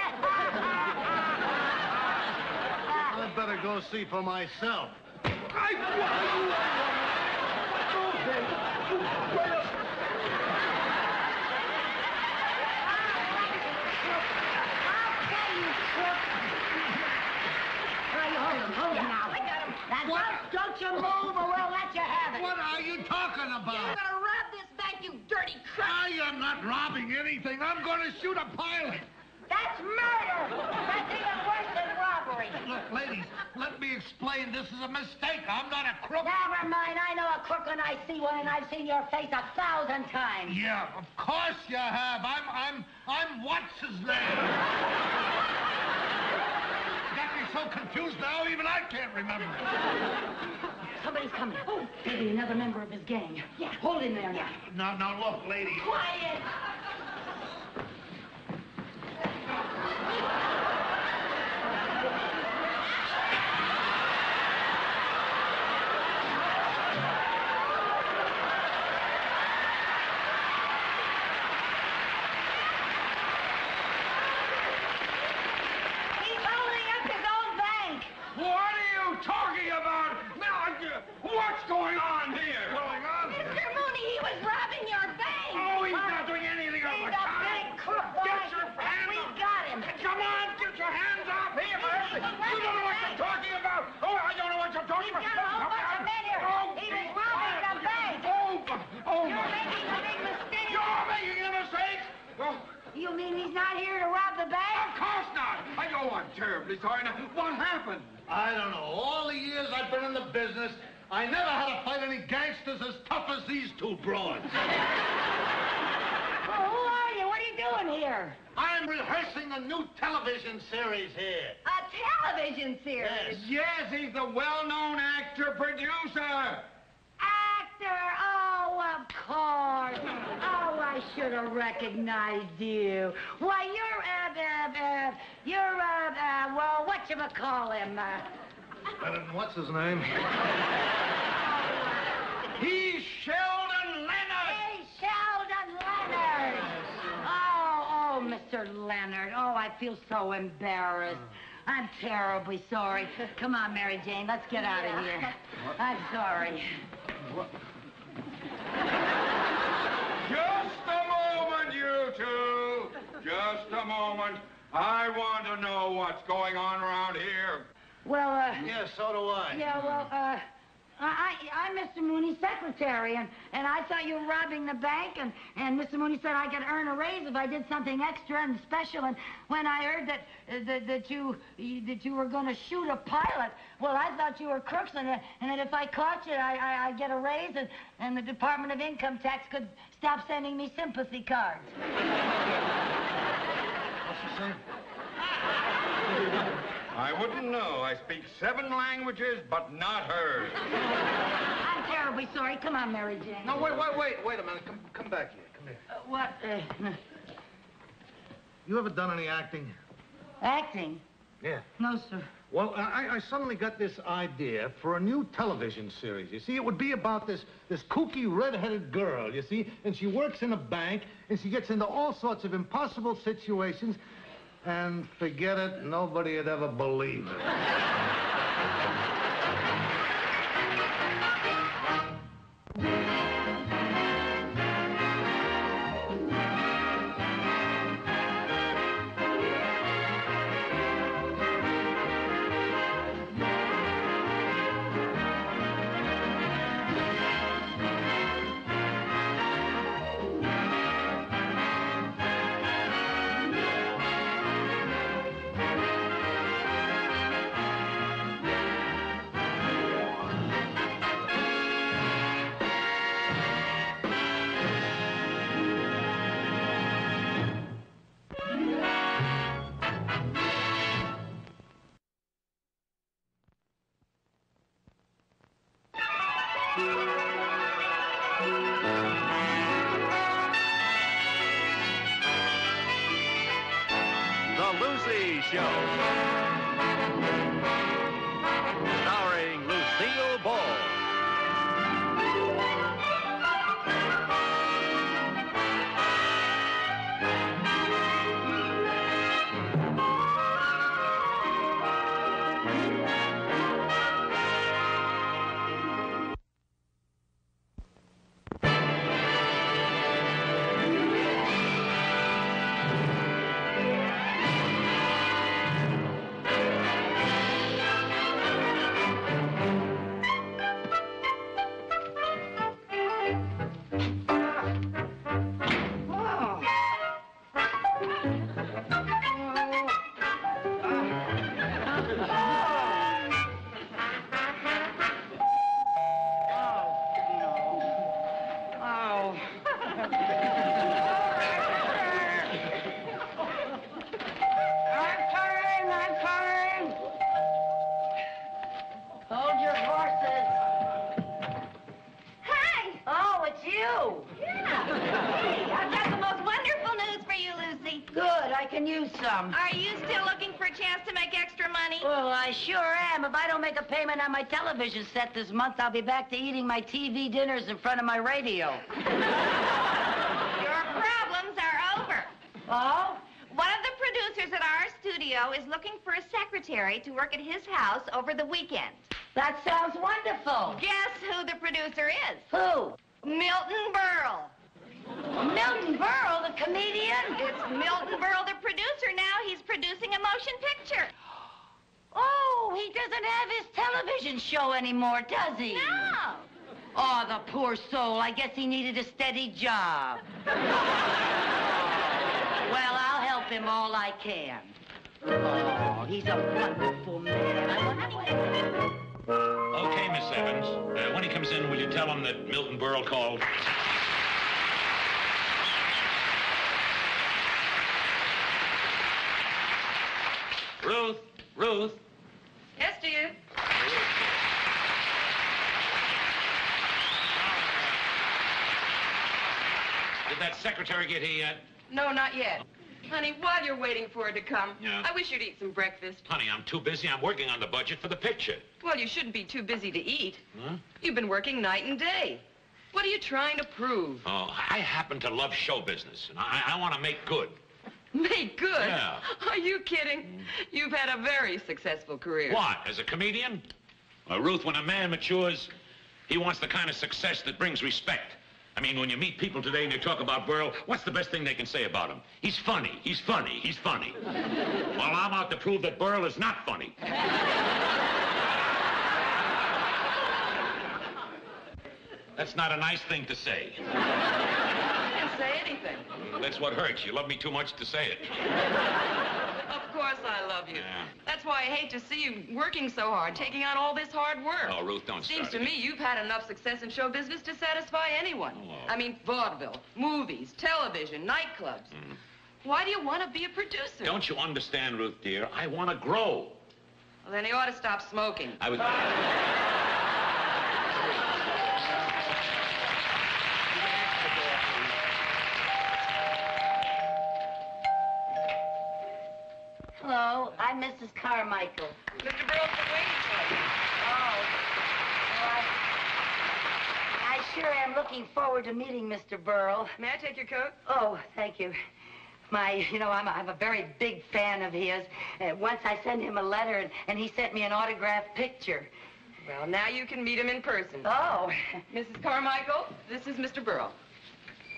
I better go see for myself. Okay, you crook. Hey, hold him, hold him now. I got him. Now, don't, don't you move or we'll let you have it. What are you talking about? You're about? gonna rob this bank, you dirty crook. I am not robbing anything. I'm going to shoot a pilot. That's murder. That's even worse than robbery. Look, ladies, let me explain. This is a mistake. I'm not a crook. Never mind. I know a crook when I see one, and I've seen your face a thousand times. Yeah, of course you have. I'm, I'm, I'm what's his name? Got me so confused now, even I can't remember. Somebody's coming. Oh, maybe another member of his gang. Yeah. Hold him there now. Now, now, look, ladies. Quiet. He's holding up his own bank. What are you talking about? Now, uh, what's going on here? Going on? Mr. Mooney, he was robbing your bank. Oh, he's not doing anything of He's the a kind. big crook, boy. Get your hands We up. got him. Come on, get your hands off him. You don't know what you're talking about. Oh, I don't know what you're talking He's about. got a whole bunch of men here. Oh, He was be robbing the quiet. bank. Oh, oh, You're my. making a big mistake. You're making a mistake. Oh, You mean he's not here to rob the of bank? course not. I know I'm terribly sorry. Now, what happened? I don't know. All the years I've been in the business, I never had to fight any gangsters as tough as these two broads. Oh, who are you? What are you doing here? I'm rehearsing a new television series here. A television series. Yes, he's the well-known actor-producer. Actor, oh, of course. Oh, I should have recognized you. Why, you're, uh, uh, uh, you're, uh, uh, well, whatchamacallhim, uh, Uh, what's his name? He's Sheldon Leonard. Hey, Sheldon Leonard. Oh, oh, Mr. Leonard. Oh, I feel so embarrassed. I'm terribly sorry. Come on, Mary Jane, let's get out of here. I'm sorry. Just a moment, you two. Just a moment. I want to know what's going on around here. Well, uh... Yeah, so do I. Yeah, well, uh... I, I, I'm Mr. Mooney's secretary, and, and I thought you were robbing the bank, and, and Mr. Mooney said I could earn a raise if I did something extra and special, and when I heard that, uh, that, that you that you were going to shoot a pilot, well, I thought you were crooks, and, that- and that if I caught you, I, I, I'd get a raise, and, and the Department of Income Tax could stop sending me sympathy cards. What's he saying? I wouldn't know. I speak seven languages, but not hers. I'm terribly sorry. Come on, Mary Jane. No, wait, wait, wait, wait a minute. Come, come back here. Come here. Uh, what? Uh, You ever done any acting? acting? Yeah. No, sir. Well, I, I suddenly got this idea for a new television series. You see, it would be about this, this kooky red-headed girl, you see, and she works in a bank, and she gets into all sorts of impossible situations, and forget it, nobody would ever believe it. You. Yeah. Hey, I've got the most wonderful news for you, Lucy. Good, I can use some. Are you still looking for a chance to make extra money? Well, I sure am. If I don't make a payment on my television set this month, I'll be back to eating my TV dinners in front of my radio. Your problems are over. Oh? One of the producers at our studio is looking for a secretary to work at his house over the weekend. That sounds wonderful. Guess who the producer is? Who? Milton Berle. Milton Berle, the comedian? It's Milton Berle, the producer. Now he's producing a motion picture. Oh, he doesn't have his television show anymore, does he? No. Oh, the poor soul. I guess he needed a steady job. well, I'll help him all I can. Oh, he's a wonderful man. Okay, Miss Evans. Uh, when he comes in, will you tell him that Milton Berle called? Ruth, Ruth. Yes, dear. Did that secretary get here yet? No, not yet. Honey, while you're waiting for her to come, Yeah. I wish you'd eat some breakfast. Honey, I'm too busy. I'm working on the budget for the picture. Well, you shouldn't be too busy to eat. Huh? You've been working night and day. What are you trying to prove? Oh, I happen to love show business, and I, I want to make good. Make good? Yeah. Are you kidding? You've had a very successful career. What, as a comedian? Well, Ruth, when a man matures, he wants the kind of success that brings respect. I mean, when you meet people today and they talk about Berle, what's the best thing they can say about him? He's funny, he's funny, he's funny. well, I'm out to prove that Berle is not funny. That's not a nice thing to say. I didn't say anything. That's what hurts. You love me too much to say it. Of course I love you. Yeah. That's why I hate to see you working so hard, taking on all this hard work. Oh, Ruth, don't Seems to it. me you've had enough success in show business to satisfy anyone. Oh. I mean, vaudeville, movies, television, nightclubs. Mm-hmm. Why do you want to be a producer? Don't you understand, Ruth, dear? I want to grow. Well, then he ought to stop smoking. I was... Carmichael. Mr. Berle's been waiting for you. Oh. Well, I, I sure am looking forward to meeting Mr. Berle. May I take your coat? Oh, thank you. My, you know, I'm a, I'm a very big fan of his. Uh, once I sent him a letter, and, and he sent me an autographed picture. Well, now you can meet him in person. Oh. Mrs. Carmichael, this is Mr. Berle.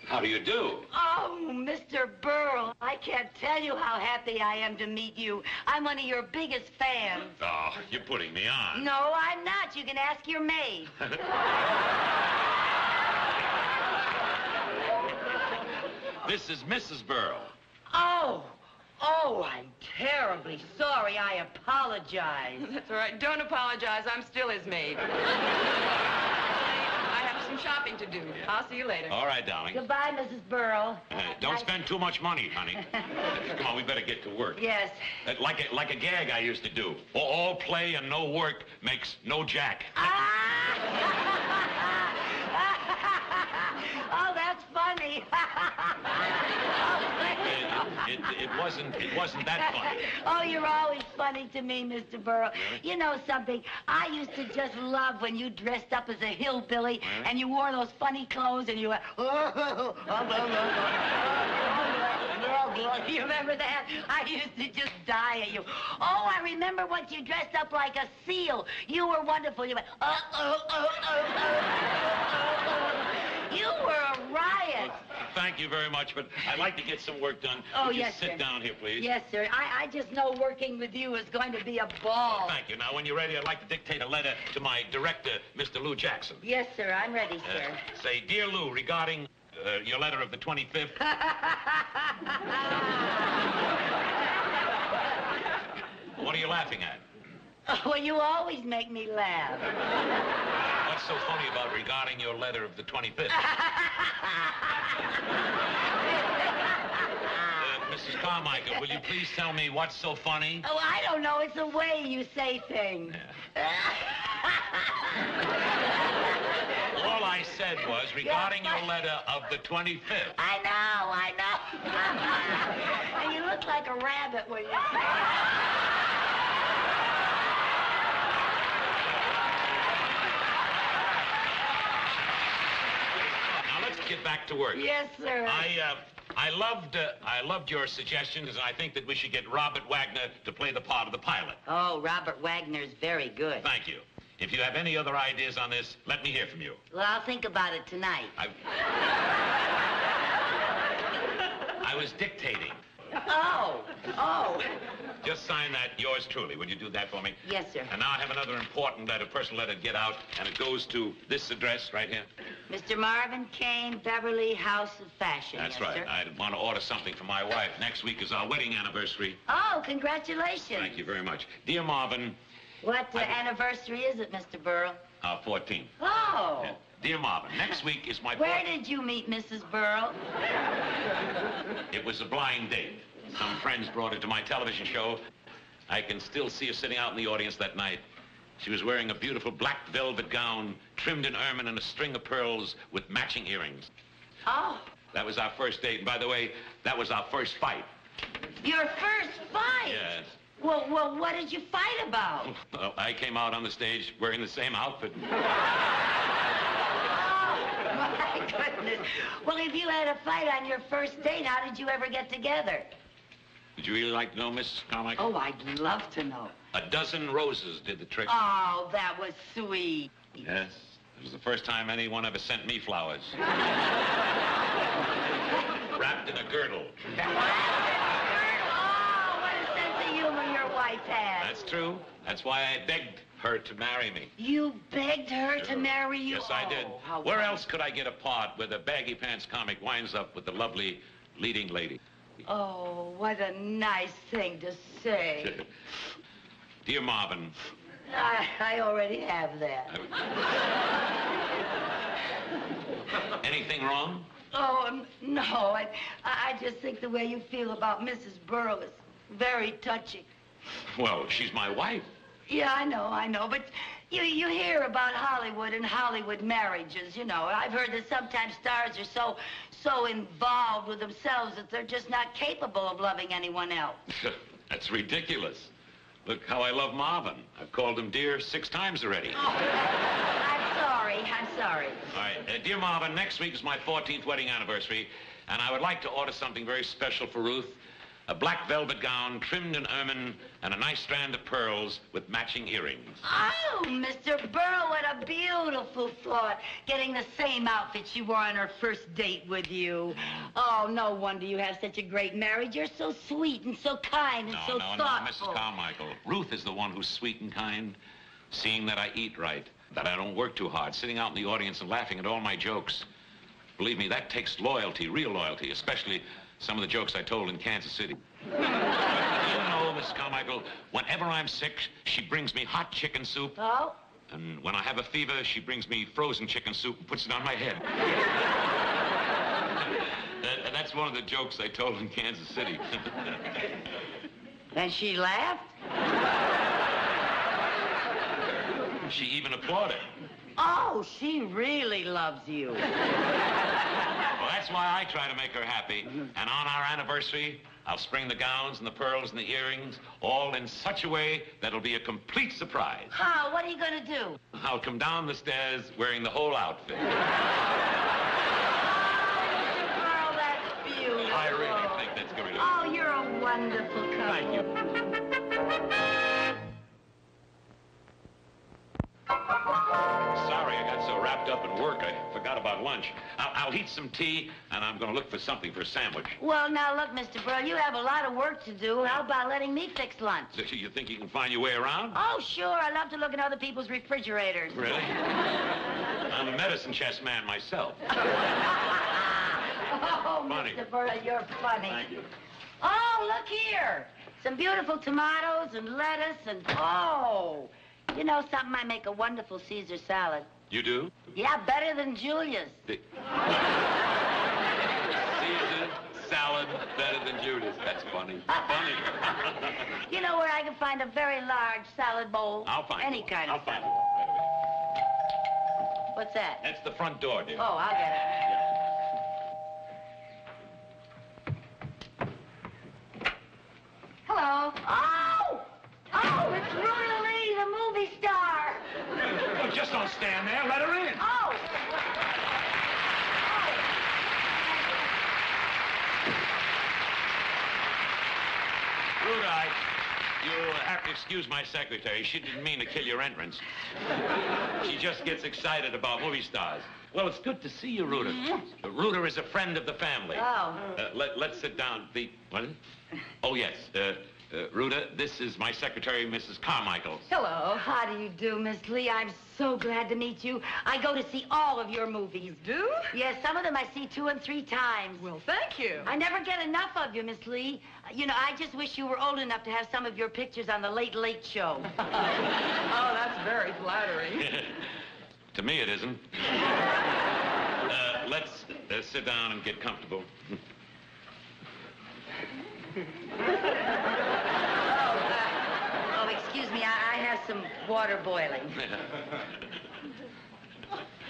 How do you do? Oh, Mr. Berle, I can't tell you how happy I am to meet you. I'm one of your biggest fans. Oh, you're putting me on. No, I'm not. You can ask your maid. This is Mrs. Berle. Oh, oh, I'm terribly sorry. I apologize. That's all right. Don't apologize. I'm still his maid. I have some shopping to do. I'll see you later. All right, darling. Goodbye, Mrs. Berle. Uh, don't spend too much money, honey. Come on, we better get to work. Yes. Uh, Like a, like a gag I used to do. All, all play and no work makes no jack. oh, that's funny. It, wasn't it wasn't that funny. oh, you're always funny to me, Mr. Berle. You know something? I used to just love when you dressed up as a hillbilly and you wore those funny clothes and you went, oh, you remember that? I used to just die at you. Oh, I remember once you dressed up like a seal. You were wonderful. You went, oh, oh, oh, oh, oh, oh, oh. You were a riot. Thank you very much, but I'd like to get some work done. Oh, Would you yes, sit sir. down here, please? Yes, sir. I, I just know working with you is going to be a ball. Thank you. Now, when you're ready, I'd like to dictate a letter to my director, Mr. Lou Jackson. Yes, sir. I'm ready, Uh, sir. say, dear Lou, regarding uh, your letter of the 25th. what are you laughing at? well, you always make me laugh. What's so funny about regarding your letter of the 25th? Uh, Mrs. Carmichael, will you please tell me what's so funny? Oh, I don't know. It's the way you say things. All I said was regarding your letter of the 25th. I know, I know. and you look like a rabbit when you say let's get back to work. Yes, sir. I uh, I loved uh, I loved your suggestions, and I think that we should get Robert Wagner to play the part of the pilot. Oh, Robert Wagner's very good. Thank you. If you have any other ideas on this, let me hear from you. Well, I'll think about it tonight. I, I was dictating. Oh, oh. Just sign that, yours truly. Would you do that for me? Yes, sir. And now I have another important letter, personal letter to get out, and it goes to this address right here. Mr. Marvin Kane, Beverly House of Fashion. That's yes, right. Sir. I want to order something for my wife. Next week is our wedding anniversary. Oh, congratulations. Thank you very much. Dear Marvin, What uh, anniversary is it, Mr. Berle? uh, 14. Oh. Dear Marvin, next week is my Where did you meet Mrs. Berle? It was a blind date. Some friends brought her to my television show. I can still see her sitting out in the audience that night. She was wearing a beautiful black velvet gown, trimmed in ermine and a string of pearls with matching earrings. Oh. That was our first date. And by the way, that was our first fight. Your first fight? Yes. Well, well, what did you fight about? Well, I came out on the stage wearing the same outfit. Goodness. Well, if you had a fight on your first date, how did you ever get together? Would you really like to know, Mrs. Carmichael? Oh, I'd love to know. A dozen roses did the trick. Oh, that was sweet. Yes. It was the first time anyone ever sent me flowers. Wrapped in a girdle. Wrapped in a girdle! Oh, what a sense of humor your wife has. That's true. That's why I begged her to marry me. You begged her to marry you? Yes, I did. Oh, Where else could I get a part where the baggy pants comic winds up with the lovely leading lady? Oh, what a nice thing to say. Dear Marvin, I, I already have that. anything wrong? Oh, um, no. I, I I just think the way you feel about Mrs. Berle is very touching. Well, she's my wife. Yeah, I know, I know. But you, you hear about Hollywood and Hollywood marriages, you know. I've heard that sometimes stars are so, so involved with themselves that they're just not capable of loving anyone else. That's ridiculous. Look how I love Marvin. I've called him dear six times already. I'm sorry, I'm sorry. All right, uh, dear Marvin, next week is my 14th wedding anniversary, and I would like to order something very special for Ruth. A black velvet gown trimmed in ermine and a nice strand of pearls with matching earrings. Oh, Mr. Berle, what a beautiful thought. Getting the same outfit she wore on her first date with you. Oh, no wonder you have such a great marriage. You're so sweet and so kind and No, so no, no, thoughtful. Mrs. Carmichael. Ruth is the one who's sweet and kind, seeing that I eat right, that I don't work too hard, sitting out in the audience and laughing at all my jokes. Believe me, that takes loyalty, real loyalty, especially some of the jokes I told in Kansas City. you know, Mrs. Carmichael, whenever I'm sick, she brings me hot chicken soup. Oh? And when I have a fever, she brings me frozen chicken soup and puts it on my head. That- that's one of the jokes I told in Kansas City. And she laughed? she even applauded. Oh, she really loves you. Well, that's why I try to make her happy. Mm-hmm. And on our anniversary, I'll spring the gowns and the pearls and the earrings, all in such a way that it'll be a complete surprise. How? What are you going to do? I'll come down the stairs wearing the whole outfit. Girl, that's beautiful. I really think that's going to Oh, you're a wonderful couple. Thank you. Sorry, I got so wrapped up in work, I forgot about lunch. I'll, I'll heat some tea, and I'm going to look for something for a sandwich. Well, now, look, Mr. Berle, you have a lot of work to do. How about letting me fix lunch? So you think you can find your way around? Oh, sure. I love to look in other people's refrigerators. Really? I'm a medicine chest man myself. Oh, Funny. Mr. Berle, you're funny. Thank you. Oh, look here. Some beautiful tomatoes and lettuce and, oh. You know something? I make a wonderful Caesar salad. You do? Yeah, better than Julia's. The... Caesar salad better than Judas. That's funny. Funny. You know where I can find a very large salad bowl? I'll find Any one. kind I'll of find salad. one right away. What's that? That's the front door, dear. Oh, I'll get it. Hello. Oh! Oh, it's Ruta Lee, the movie star. Oh, just don't stand there. Let her in. Oh! Ruta, I, you'll have to excuse my secretary. She didn't mean to kill your entrance. She just gets excited about movie stars. Well, it's good to see you, Ruta. Uh, Ruta is a friend of the family. Oh. Uh, let, let's sit down. The, what? Oh, yes. Uh, uh, Ruta, this is my secretary, Mrs. Carmichael. Hello. How do you do, Miss Lee? I'm so glad to meet you. I go to see all of your movies. Do? Yes, some of them I see two and three times. Well, thank you. I never get enough of you, Miss Lee. Uh, You know, I just wish you were old enough to have some of your pictures on the Late Late Show. oh, that's very flattering. to me, it isn't. Uh, let's uh, sit down and get comfortable. Excuse me, I, I have some water boiling.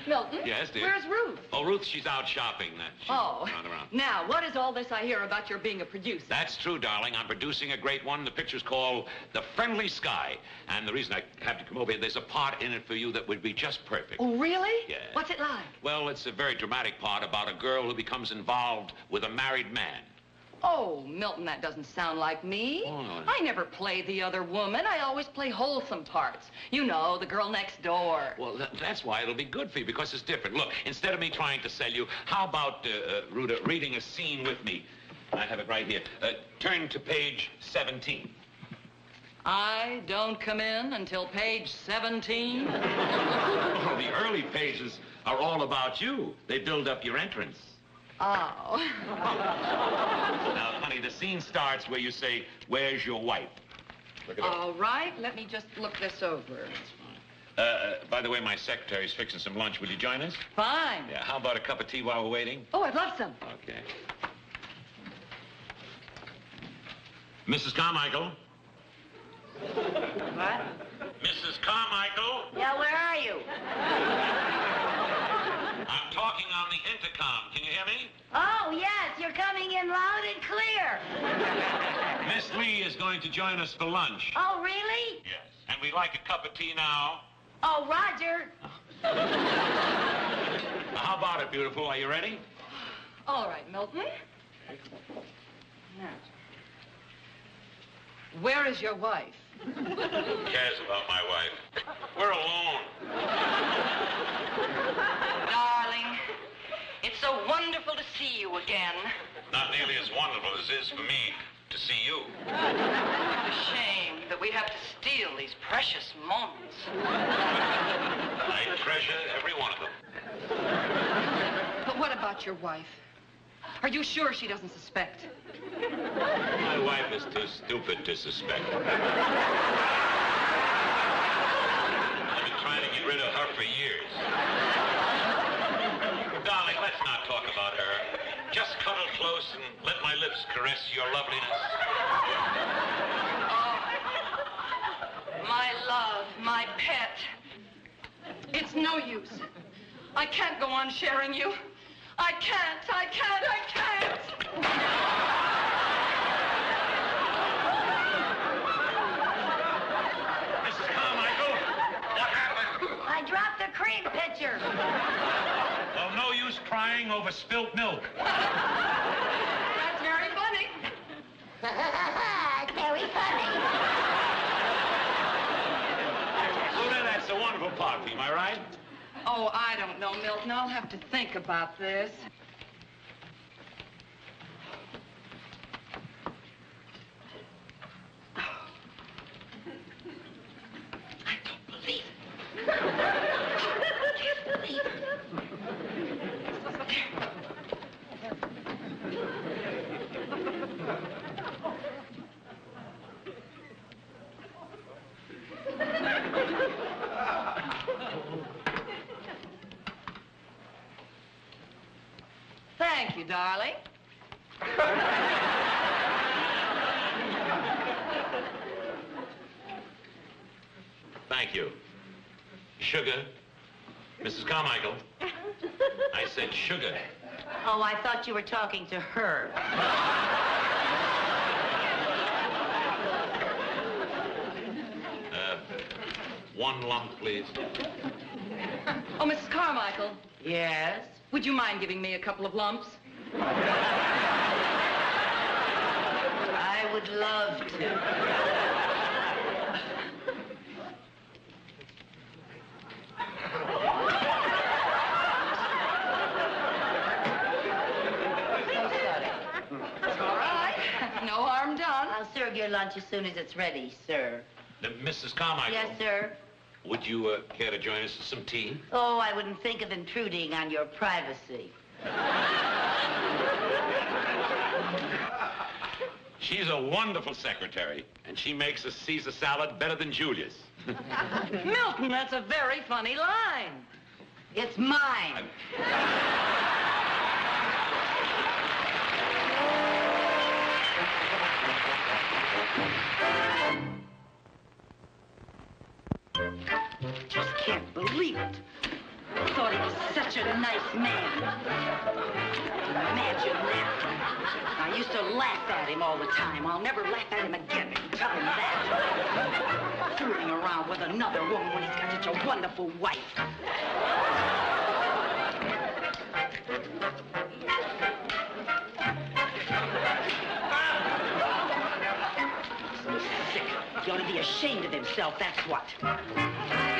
Milton? Yes, dear? Where's Ruth? Oh, Ruth, she's out shopping. That she's Oh. not around. Now, what is all this I hear about your being a producer? That's true, darling. I'm producing a great one. The picture's called The Friendly Sky. And the reason I had to come over here, there's a part in it for you that would be just perfect. Oh, really? Yeah. What's it like? Well, it's a very dramatic part about a girl who becomes involved with a married man. Oh, Milton, that doesn't sound like me. Oh, no. I never play the other woman. I always play wholesome parts. You know, the girl next door. Well, tha- that's why it'll be good for you, because it's different. Look, instead of me trying to sell you, how about, uh, uh, Ruta, reading a scene with me? I have it right here. Uh, turn to page 17. I don't come in until page 17. Oh, the early pages are all about you. They build up your entrance. Oh. Now, honey, the scene starts where you say, where's your wife? Look it up. All right, let me just look this over. Uh, uh, by the way, my secretary's fixing some lunch. Will you join us? Fine. Yeah, how about a cup of tea while we're waiting? Oh, I'd love some. Okay. Mrs. Carmichael? What? Mrs. Carmichael? Yeah, where are you? I'm talking on the intercom. Can you hear me? Oh, yes, you're coming in loud and clear. Miss Lee is going to join us for lunch. Oh, really? Yes. And we'd like a cup of tea now. Oh, Roger. How about it, beautiful? Are you ready? All right, Milton. Now. Where is your wife? Who cares about my wife? We're alone. Darling, it's so wonderful to see you again. Not nearly as wonderful as it is for me to see you. What a shame that we have to steal these precious moments. I treasure every one of them. But what about your wife? Are you sure she doesn't suspect? My wife is too stupid to suspect. I've been trying to get rid of her for years. Darling, let's not talk about her. Just cuddle close and let my lips caress your loveliness. Oh, My love, my pet. It's no use. I can't go on sharing you. I can't, I can't, I can't. Mrs. Carmichael, what happened? I dropped the cream pitcher. Well, no use crying over spilt milk. That's very funny. Luna, that's a wonderful part for you, am I right? Oh, I don't know, Milton. I'll have to think about this. Thank you, darling. Thank you. Sugar. Mrs. Carmichael. I said sugar. Oh, I thought you were talking to her. Uh, one lump, please. Oh, Mrs. Carmichael, Yes? would you mind giving me a couple of lumps? I would love to. So sorry. All right. No harm done. I'll serve your lunch as soon as it's ready, sir. Uh, Mrs. Carmichael. Yes, sir. Would you uh, care to join us for some tea? Oh, I wouldn't think of intruding on your privacy. She's a wonderful secretary, and she makes a Caesar salad better than Julius. Milton, that's a very funny line. It's mine. Just can't believe it. Thought he was such a nice man. Imagine that. I used to laugh at him all the time. I'll never laugh at him again. Tell him that. Fooling around with another woman when he's got such a wonderful wife. Sick. He ought to be ashamed of himself, that's what.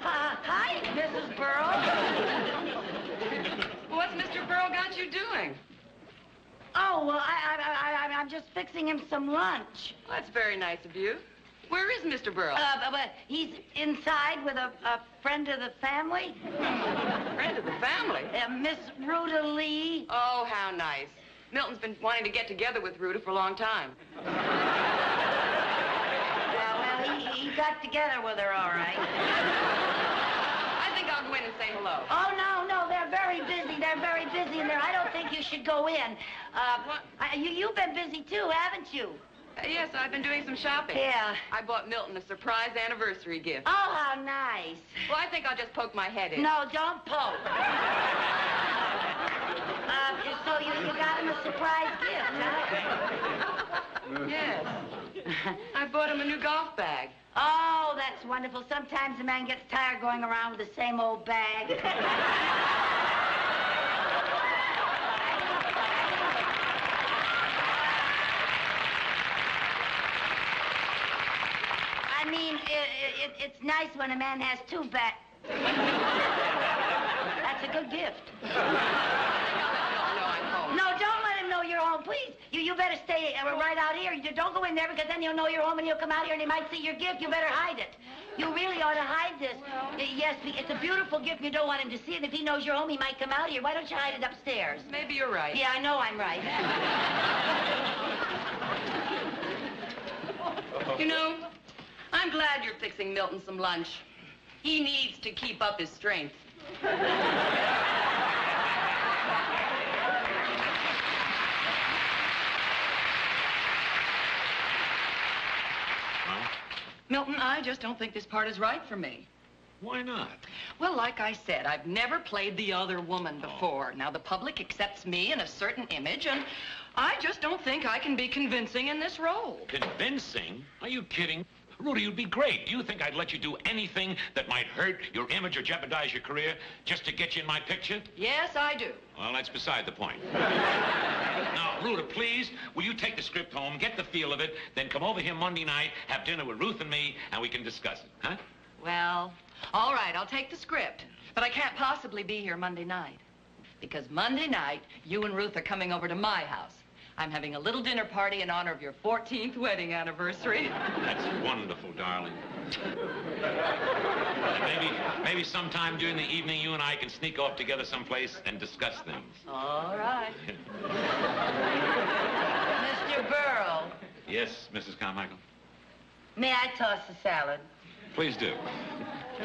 Hi, Mrs. Berle. What's Mr. Berle got you doing? Oh, well, I, I, I, I'm just fixing him some lunch. That's very nice of you. Where is Mr. Berle? Uh, but, he's inside with a, a friend of the family. Friend of the family? Uh, Miss Ruta Lee. Oh, how nice. Milton's been wanting to get together with Ruta for a long time. Well, well, he, he got together with her, all right. I think I'll go in and say hello. Oh, no, no, they're very busy. They're very busy in there. I don't think you should go in. Uh, I, you, you've been busy, too, haven't you? Uh, yes, I've been doing some shopping. Yeah. I bought Milton a surprise anniversary gift. Oh, how nice. Well, I think I'll just poke my head in. No, don't poke. uh, so you, you got him a surprise gift, huh? Yes. I bought him a new golf bag. Oh, that's wonderful. Sometimes a man gets tired going around with the same old bag. I mean, it, it, it's nice when a man has two bags. That's a good gift. No, I'm home. No, don't let him know you're home, please. You you better stay uh, right out here. You don't go in there because then he'll know you're home and he'll come out here and he might see your gift. You better hide it. You really ought to hide this. Y- yes, it's a beautiful gift. You don't want him to see it. If he knows you're home, he might come out here. Why don't you hide it upstairs? Maybe you're right. Yeah, I know I'm right. You know, I'm glad you're fixing Milton some lunch. He needs to keep up his strength. Milton, I just don't think this part is right for me. Why not? Well, like I said, I've never played the other woman oh. before. Now, the public accepts me in a certain image, and I just don't think I can be convincing in this role. Convincing? Are you kidding? Ruta, you'd be great. Do you think I'd let you do anything that might hurt your image or jeopardize your career just to get you in my picture? Yes, I do. Well, that's beside the point. now, Ruta, please, will you take the script home, get the feel of it, then come over here Monday night, have dinner with Ruth and me, and we can discuss it, huh? Well, all right, I'll take the script. But I can't possibly be here Monday night. Because Monday night, you and Ruth are coming over to my house. I'm having a little dinner party in honor of your 14th wedding anniversary. That's wonderful, darling. maybe, maybe sometime during the evening, you and I can sneak off together someplace and discuss things. All right. Mr. Berle, Yes, Mrs. Carmichael? may I toss the salad? Please do.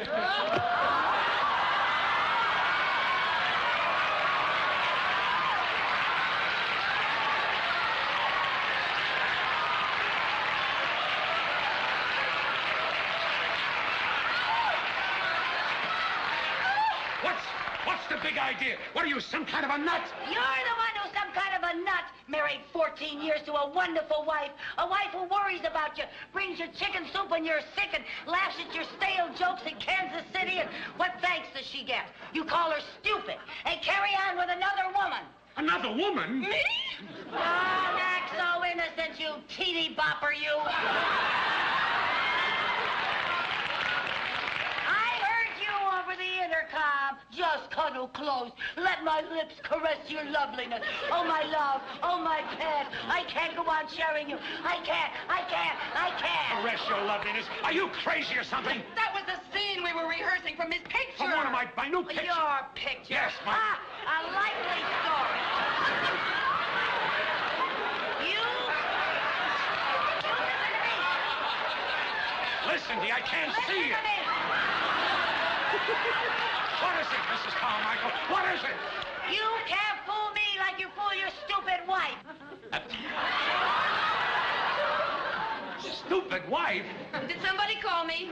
What's, big idea? What are you, some kind of a nut? You're the one who's some kind of a nut. Married 14 years to a wonderful wife. A wife who worries about you, brings you chicken soup when you're sick, and laughs at your stale jokes in Kansas City. And what thanks does she get? You call her stupid and carry on with another woman. Another woman? Me? Ah, Don't act so innocent, you teeny bopper, you. I heard you over the intercom. Just cuddle close. Let my lips caress your loveliness. Oh, my love. Oh, my pet. I can't go on sharing you. I can't. I can't. I can't. Caress your loveliness. Are you crazy or something? That was the scene we were rehearsing from his picture. From one of my, my new pictures. Your picture. Yes, my... Ah, a likely story. You... Listen me, I can't Listen see me. What is it, Mrs. Carmichael? What is it? You can't fool me like you fool your stupid wife. Stupid wife? Did somebody call me?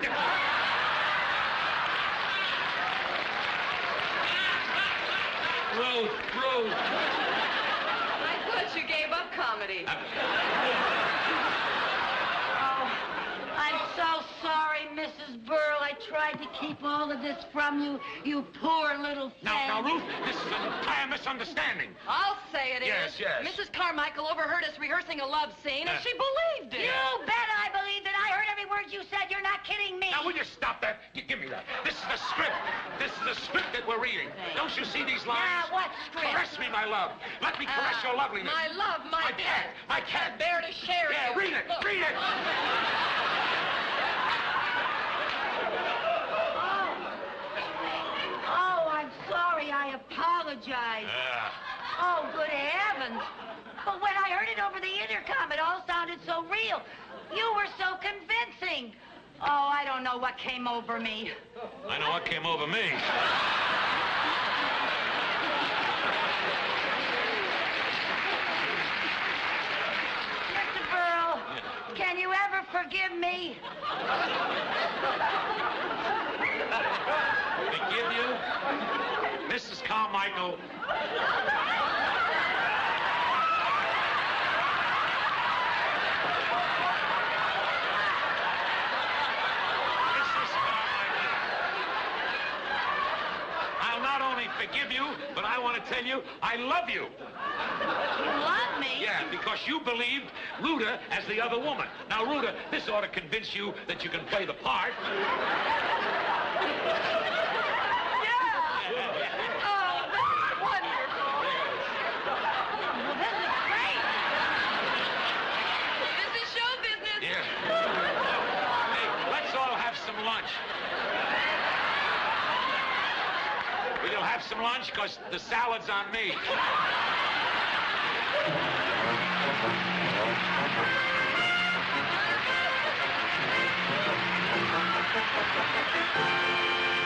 Ruth, Ruth. I thought you gave up comedy. Uh, Oh, I'm so sorry, Mrs. Berle. I tried to keep all of this from you, you poor little thing. Now, now, Ruth, this is an entire misunderstanding. I'll say it is. Yes, yes. Mrs. Carmichael overheard us rehearsing a love scene, and Uh. she believed it. You bet I believed it. I heard every word you said. You're not kidding me. Now, will you stop that? G- give me that. This is the script. This is the script that we're reading. Don't you see these lines? Now, what script? Caress me, my love. Let me caress Ah, your loveliness. My love, my, My cat, my cat. bear to share Yeah, you. read it, Look. read it. Oh, I'm sorry. I apologize. Yeah. Oh, good heavens. But when I heard it over the intercom, it all sounded so real. You were so convincing. Oh, I don't know what came over me. I know what came over me. Mr. Berle, can you ever forgive me? Forgive you? Mrs. Carmichael. Mrs. Carmichael. I'll not only forgive you, but I want to tell you I love you. You love me? Yeah, because you believed Ruta as the other woman. Now, Ruta, this ought to convince you that you can play the part. Oh, this is wonderful. Well, this is great. This is show business. Yeah. Hey, let's all have some lunch. We'll have some lunch because the salad's on me.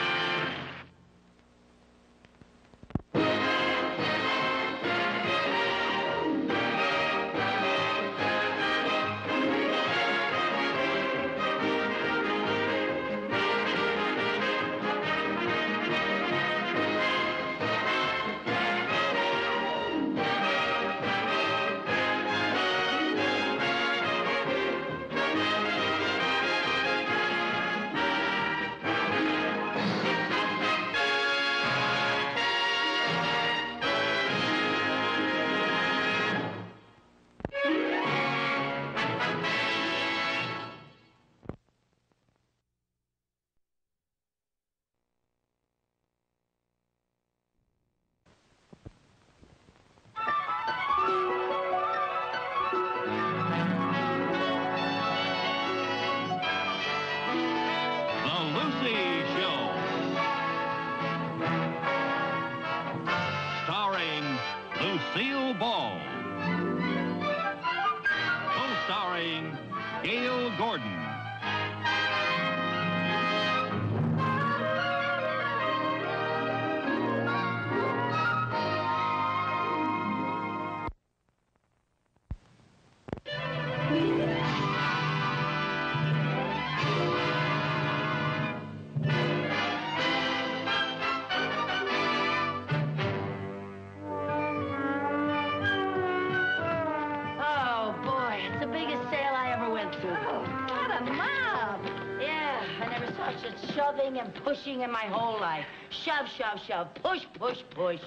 in my whole life. Shove, shove, shove, push, push, push.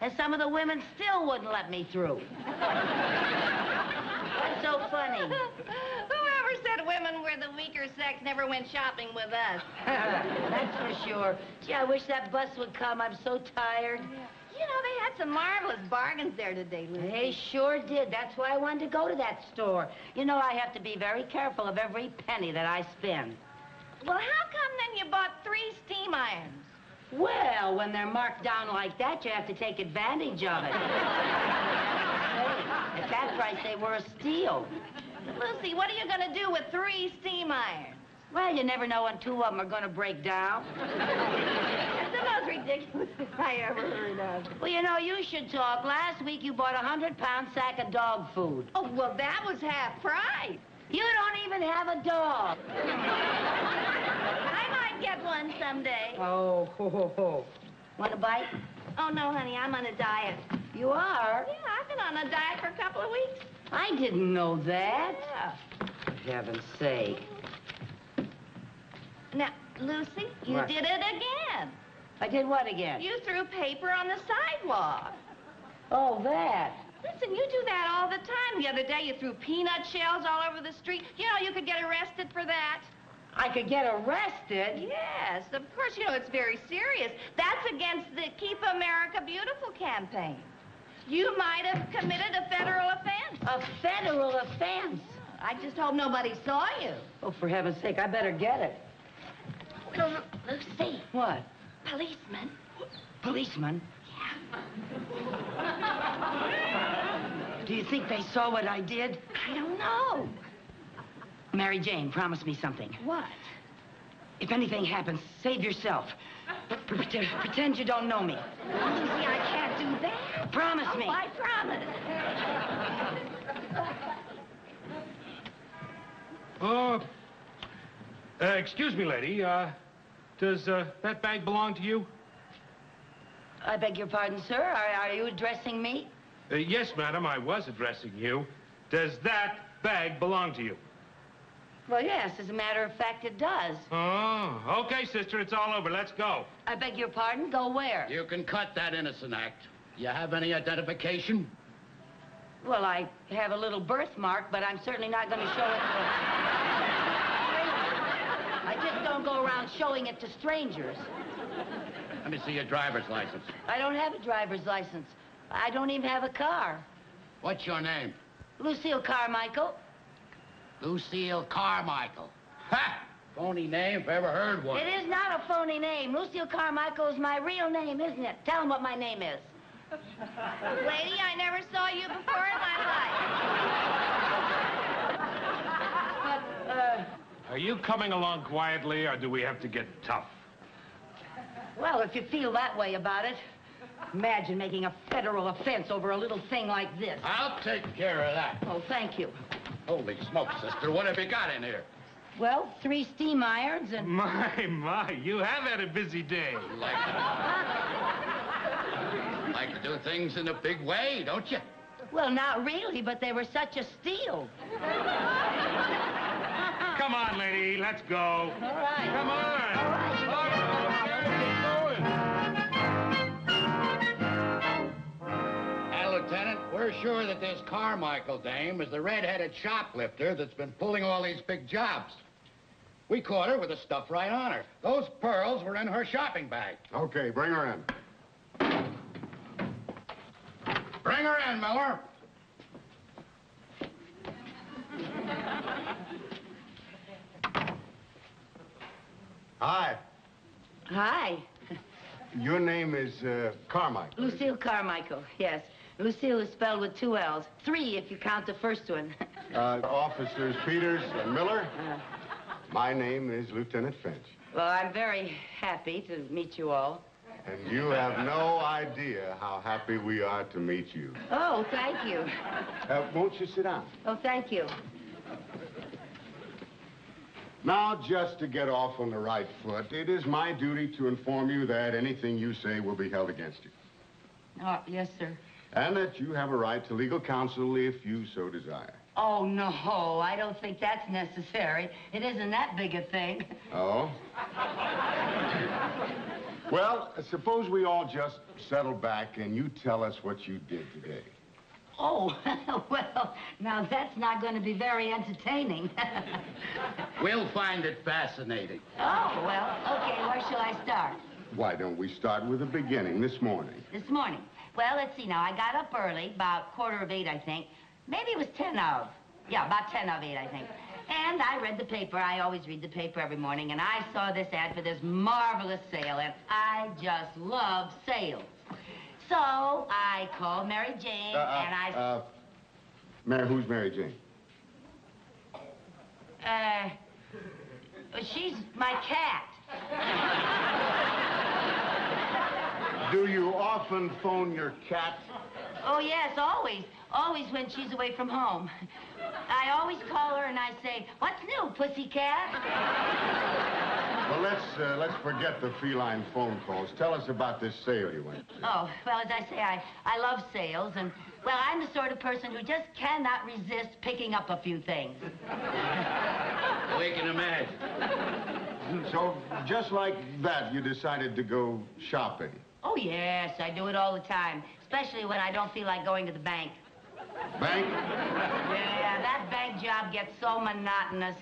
And some of the women still wouldn't let me through. What's so funny? Whoever said women were the weaker sex never went shopping with us. That's for sure. Gee, I wish that bus would come. I'm so tired. You know, they had some marvelous bargains there today, Lucy. They sure did. That's why I wanted to go to that store. You know, I have to be very careful of every penny that I spend. Well, how come then you bought three steam irons? Well, when they're marked down like that, you have to take advantage of it. Hey, at that price, they were a steal. Lucy, what are you going to do with three steam irons? Well, you never know when two of them are going to break down. That's the most ridiculous thing I ever heard of. Well, you know, you should talk. Last week, you bought a 100-pound sack of dog food. Oh, well, that was half price. You don't even have a dog. I might get one someday. Oh, ho, ho, ho. Want a bite? Oh, no, honey, I'm on a diet. You are? Yeah, I've been on a diet for a couple of weeks. I didn't know that. Yeah. For heaven's sake. Now, Lucy, you What? did it again. I did what again? You threw paper on the sidewalk. Oh, that. Listen, you do that all the time. The other day, you threw peanut shells all over the street. You know, you could get arrested for that. I could get arrested? Yes, of course. You know, it's very serious. That's against the Keep America Beautiful campaign. You might have committed a federal offense. A federal offense? I just hope nobody saw you. Oh, for heaven's sake, I better get it. Lu- Lucy, What? policeman. Policeman? Do you think they saw what I did? I don't know. Mary Jane, promise me something. What? If anything happens, save yourself. P- Pretend, pretend you don't know me. Lucy, I can't do that. Promise oh, me. I promise. Oh, uh, excuse me, lady. Uh, does uh, that bag belong to you? I beg your pardon, sir. Are, are you addressing me? Uh, yes, madam, I was addressing you. Does that bag belong to you? Well, yes, as a matter of fact, it does. Oh, okay, sister, it's all over. Let's go. I beg your pardon? Go where? You can cut that innocent act. You have any identification? Well, I have a little birthmark, but I'm certainly not going to show it to... I just don't go around showing it to strangers. Let me see your driver's license. I don't have a driver's license. I don't even have a car. What's your name? Lucille Carmichael. Lucille Carmichael. Ha! Phony name if I ever heard one. It is not a phony name. Lucille Carmichael is my real name, isn't it? Tell him what my name is. Lady, I never saw you before in my life. But, uh, Are you coming along quietly, or do we have to get tough? Well, if you feel that way about it, imagine making a federal offense over a little thing like this. I'll take care of that. Oh, thank you. Holy smoke, sister. What have you got in here? Well, three steam irons and... My, my, you have had a busy day. Like to, like to do things in a big way, don't you? Well, not really, but they were such a steal. Come on, lady, let's go. All right. Come on. Now, we're sure that this Carmichael dame is the red-headed shoplifter that's been pulling all these big jobs. We caught her with the stuff right on her. Those pearls were in her shopping bag. Okay, bring her in. Bring her in, Miller. Hi. Hi. Your name is uh, Carmichael. Lucille Carmichael, yes. Lucille is spelled with two L's. Three if you count the first one. Uh, officers Peters and Miller. My name is Lieutenant Finch. well, I'm very happy to meet you all. And you have no idea how happy we are to meet you. Oh, thank you. Uh, won't you sit down? Oh, thank you. Now, just to get off on the right foot, it is my duty to inform you that anything you say will be held against you. Oh, yes, sir. And that you have a right to legal counsel if you so desire. Oh, no, I don't think that's necessary. It isn't that big a thing. Oh? well, suppose we all just settle back and you tell us what you did today. Oh, well, now that's not going to be very entertaining. We'll find it fascinating. oh, well, okay, where shall I start? Why don't we start with the beginning this morning? This morning. Well, let's see now. I got up early, about quarter of eight, I think. Maybe it was ten of. Yeah, about ten of eight, I think. And I read the paper. I always read the paper every morning, and I saw this ad for this marvelous sale, and I just love sales. So I called Mary Jane, Uh, uh, and I... uh, Mary, who's Mary Jane? Uh, she's my cat. Do you often phone your cat? Oh, yes, always. Always when she's away from home. I always call her and I say, what's new, pussycat? Well, let's, uh, let's forget the feline phone calls. Tell us about this sale you went to. Oh, well, as I say, I, I love sales, and, well, I'm the sort of person who just cannot resist picking up a few things. We can imagine. So, just like that, you decided to go shopping. Oh, yes, I do it all the time, especially when I don't feel like going to the bank. Bank? Yeah, that bank job gets so monotonous.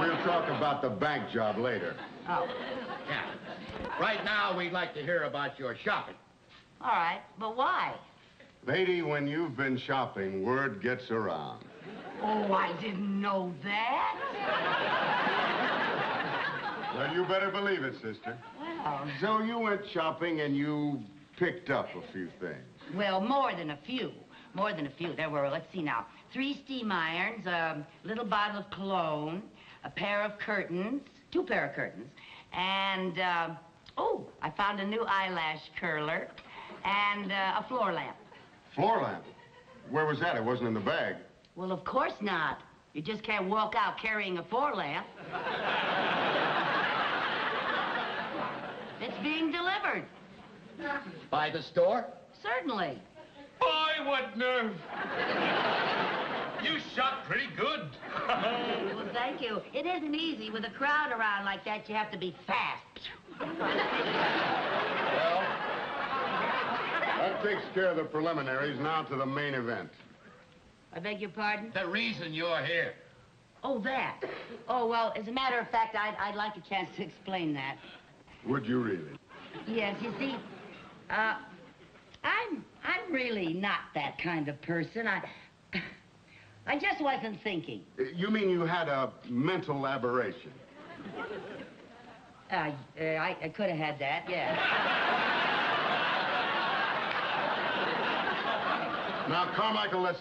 We'll talk about the bank job later. Oh, Yeah. Right now, we'd like to hear about your shopping. all right, but why? Lady, when you've been shopping, word gets around. Oh, I didn't know that. Well, you better believe it, sister. Well, So you went shopping and you picked up a few things. well, more than a few. More than a few. There were, let's see now, three steam irons, a little bottle of cologne, a pair of curtains, two pair of curtains, and, uh, oh, I found a new eyelash curler and uh, a floor lamp. Floor lamp. Where was that? It wasn't in the bag. Well, of course not. You just can't walk out carrying a floor lamp. it's being delivered. By the store? Certainly. Boy, what nerve! You shot pretty good. Well, thank you. It isn't easy. With a crowd around like that, you have to be fast. Well, that takes care of the preliminaries. Now to the main event. I beg your pardon? The reason you're here. Oh, that. Oh, well, as a matter of fact, I'd, I'd like a chance to explain that. Would you really? Yes, you see, uh, I'm, I'm really not that kind of person. I, I just wasn't thinking. You mean you had a mental aberration? Uh, uh, I, I could have had that, yeah. Now, Carmichael, let's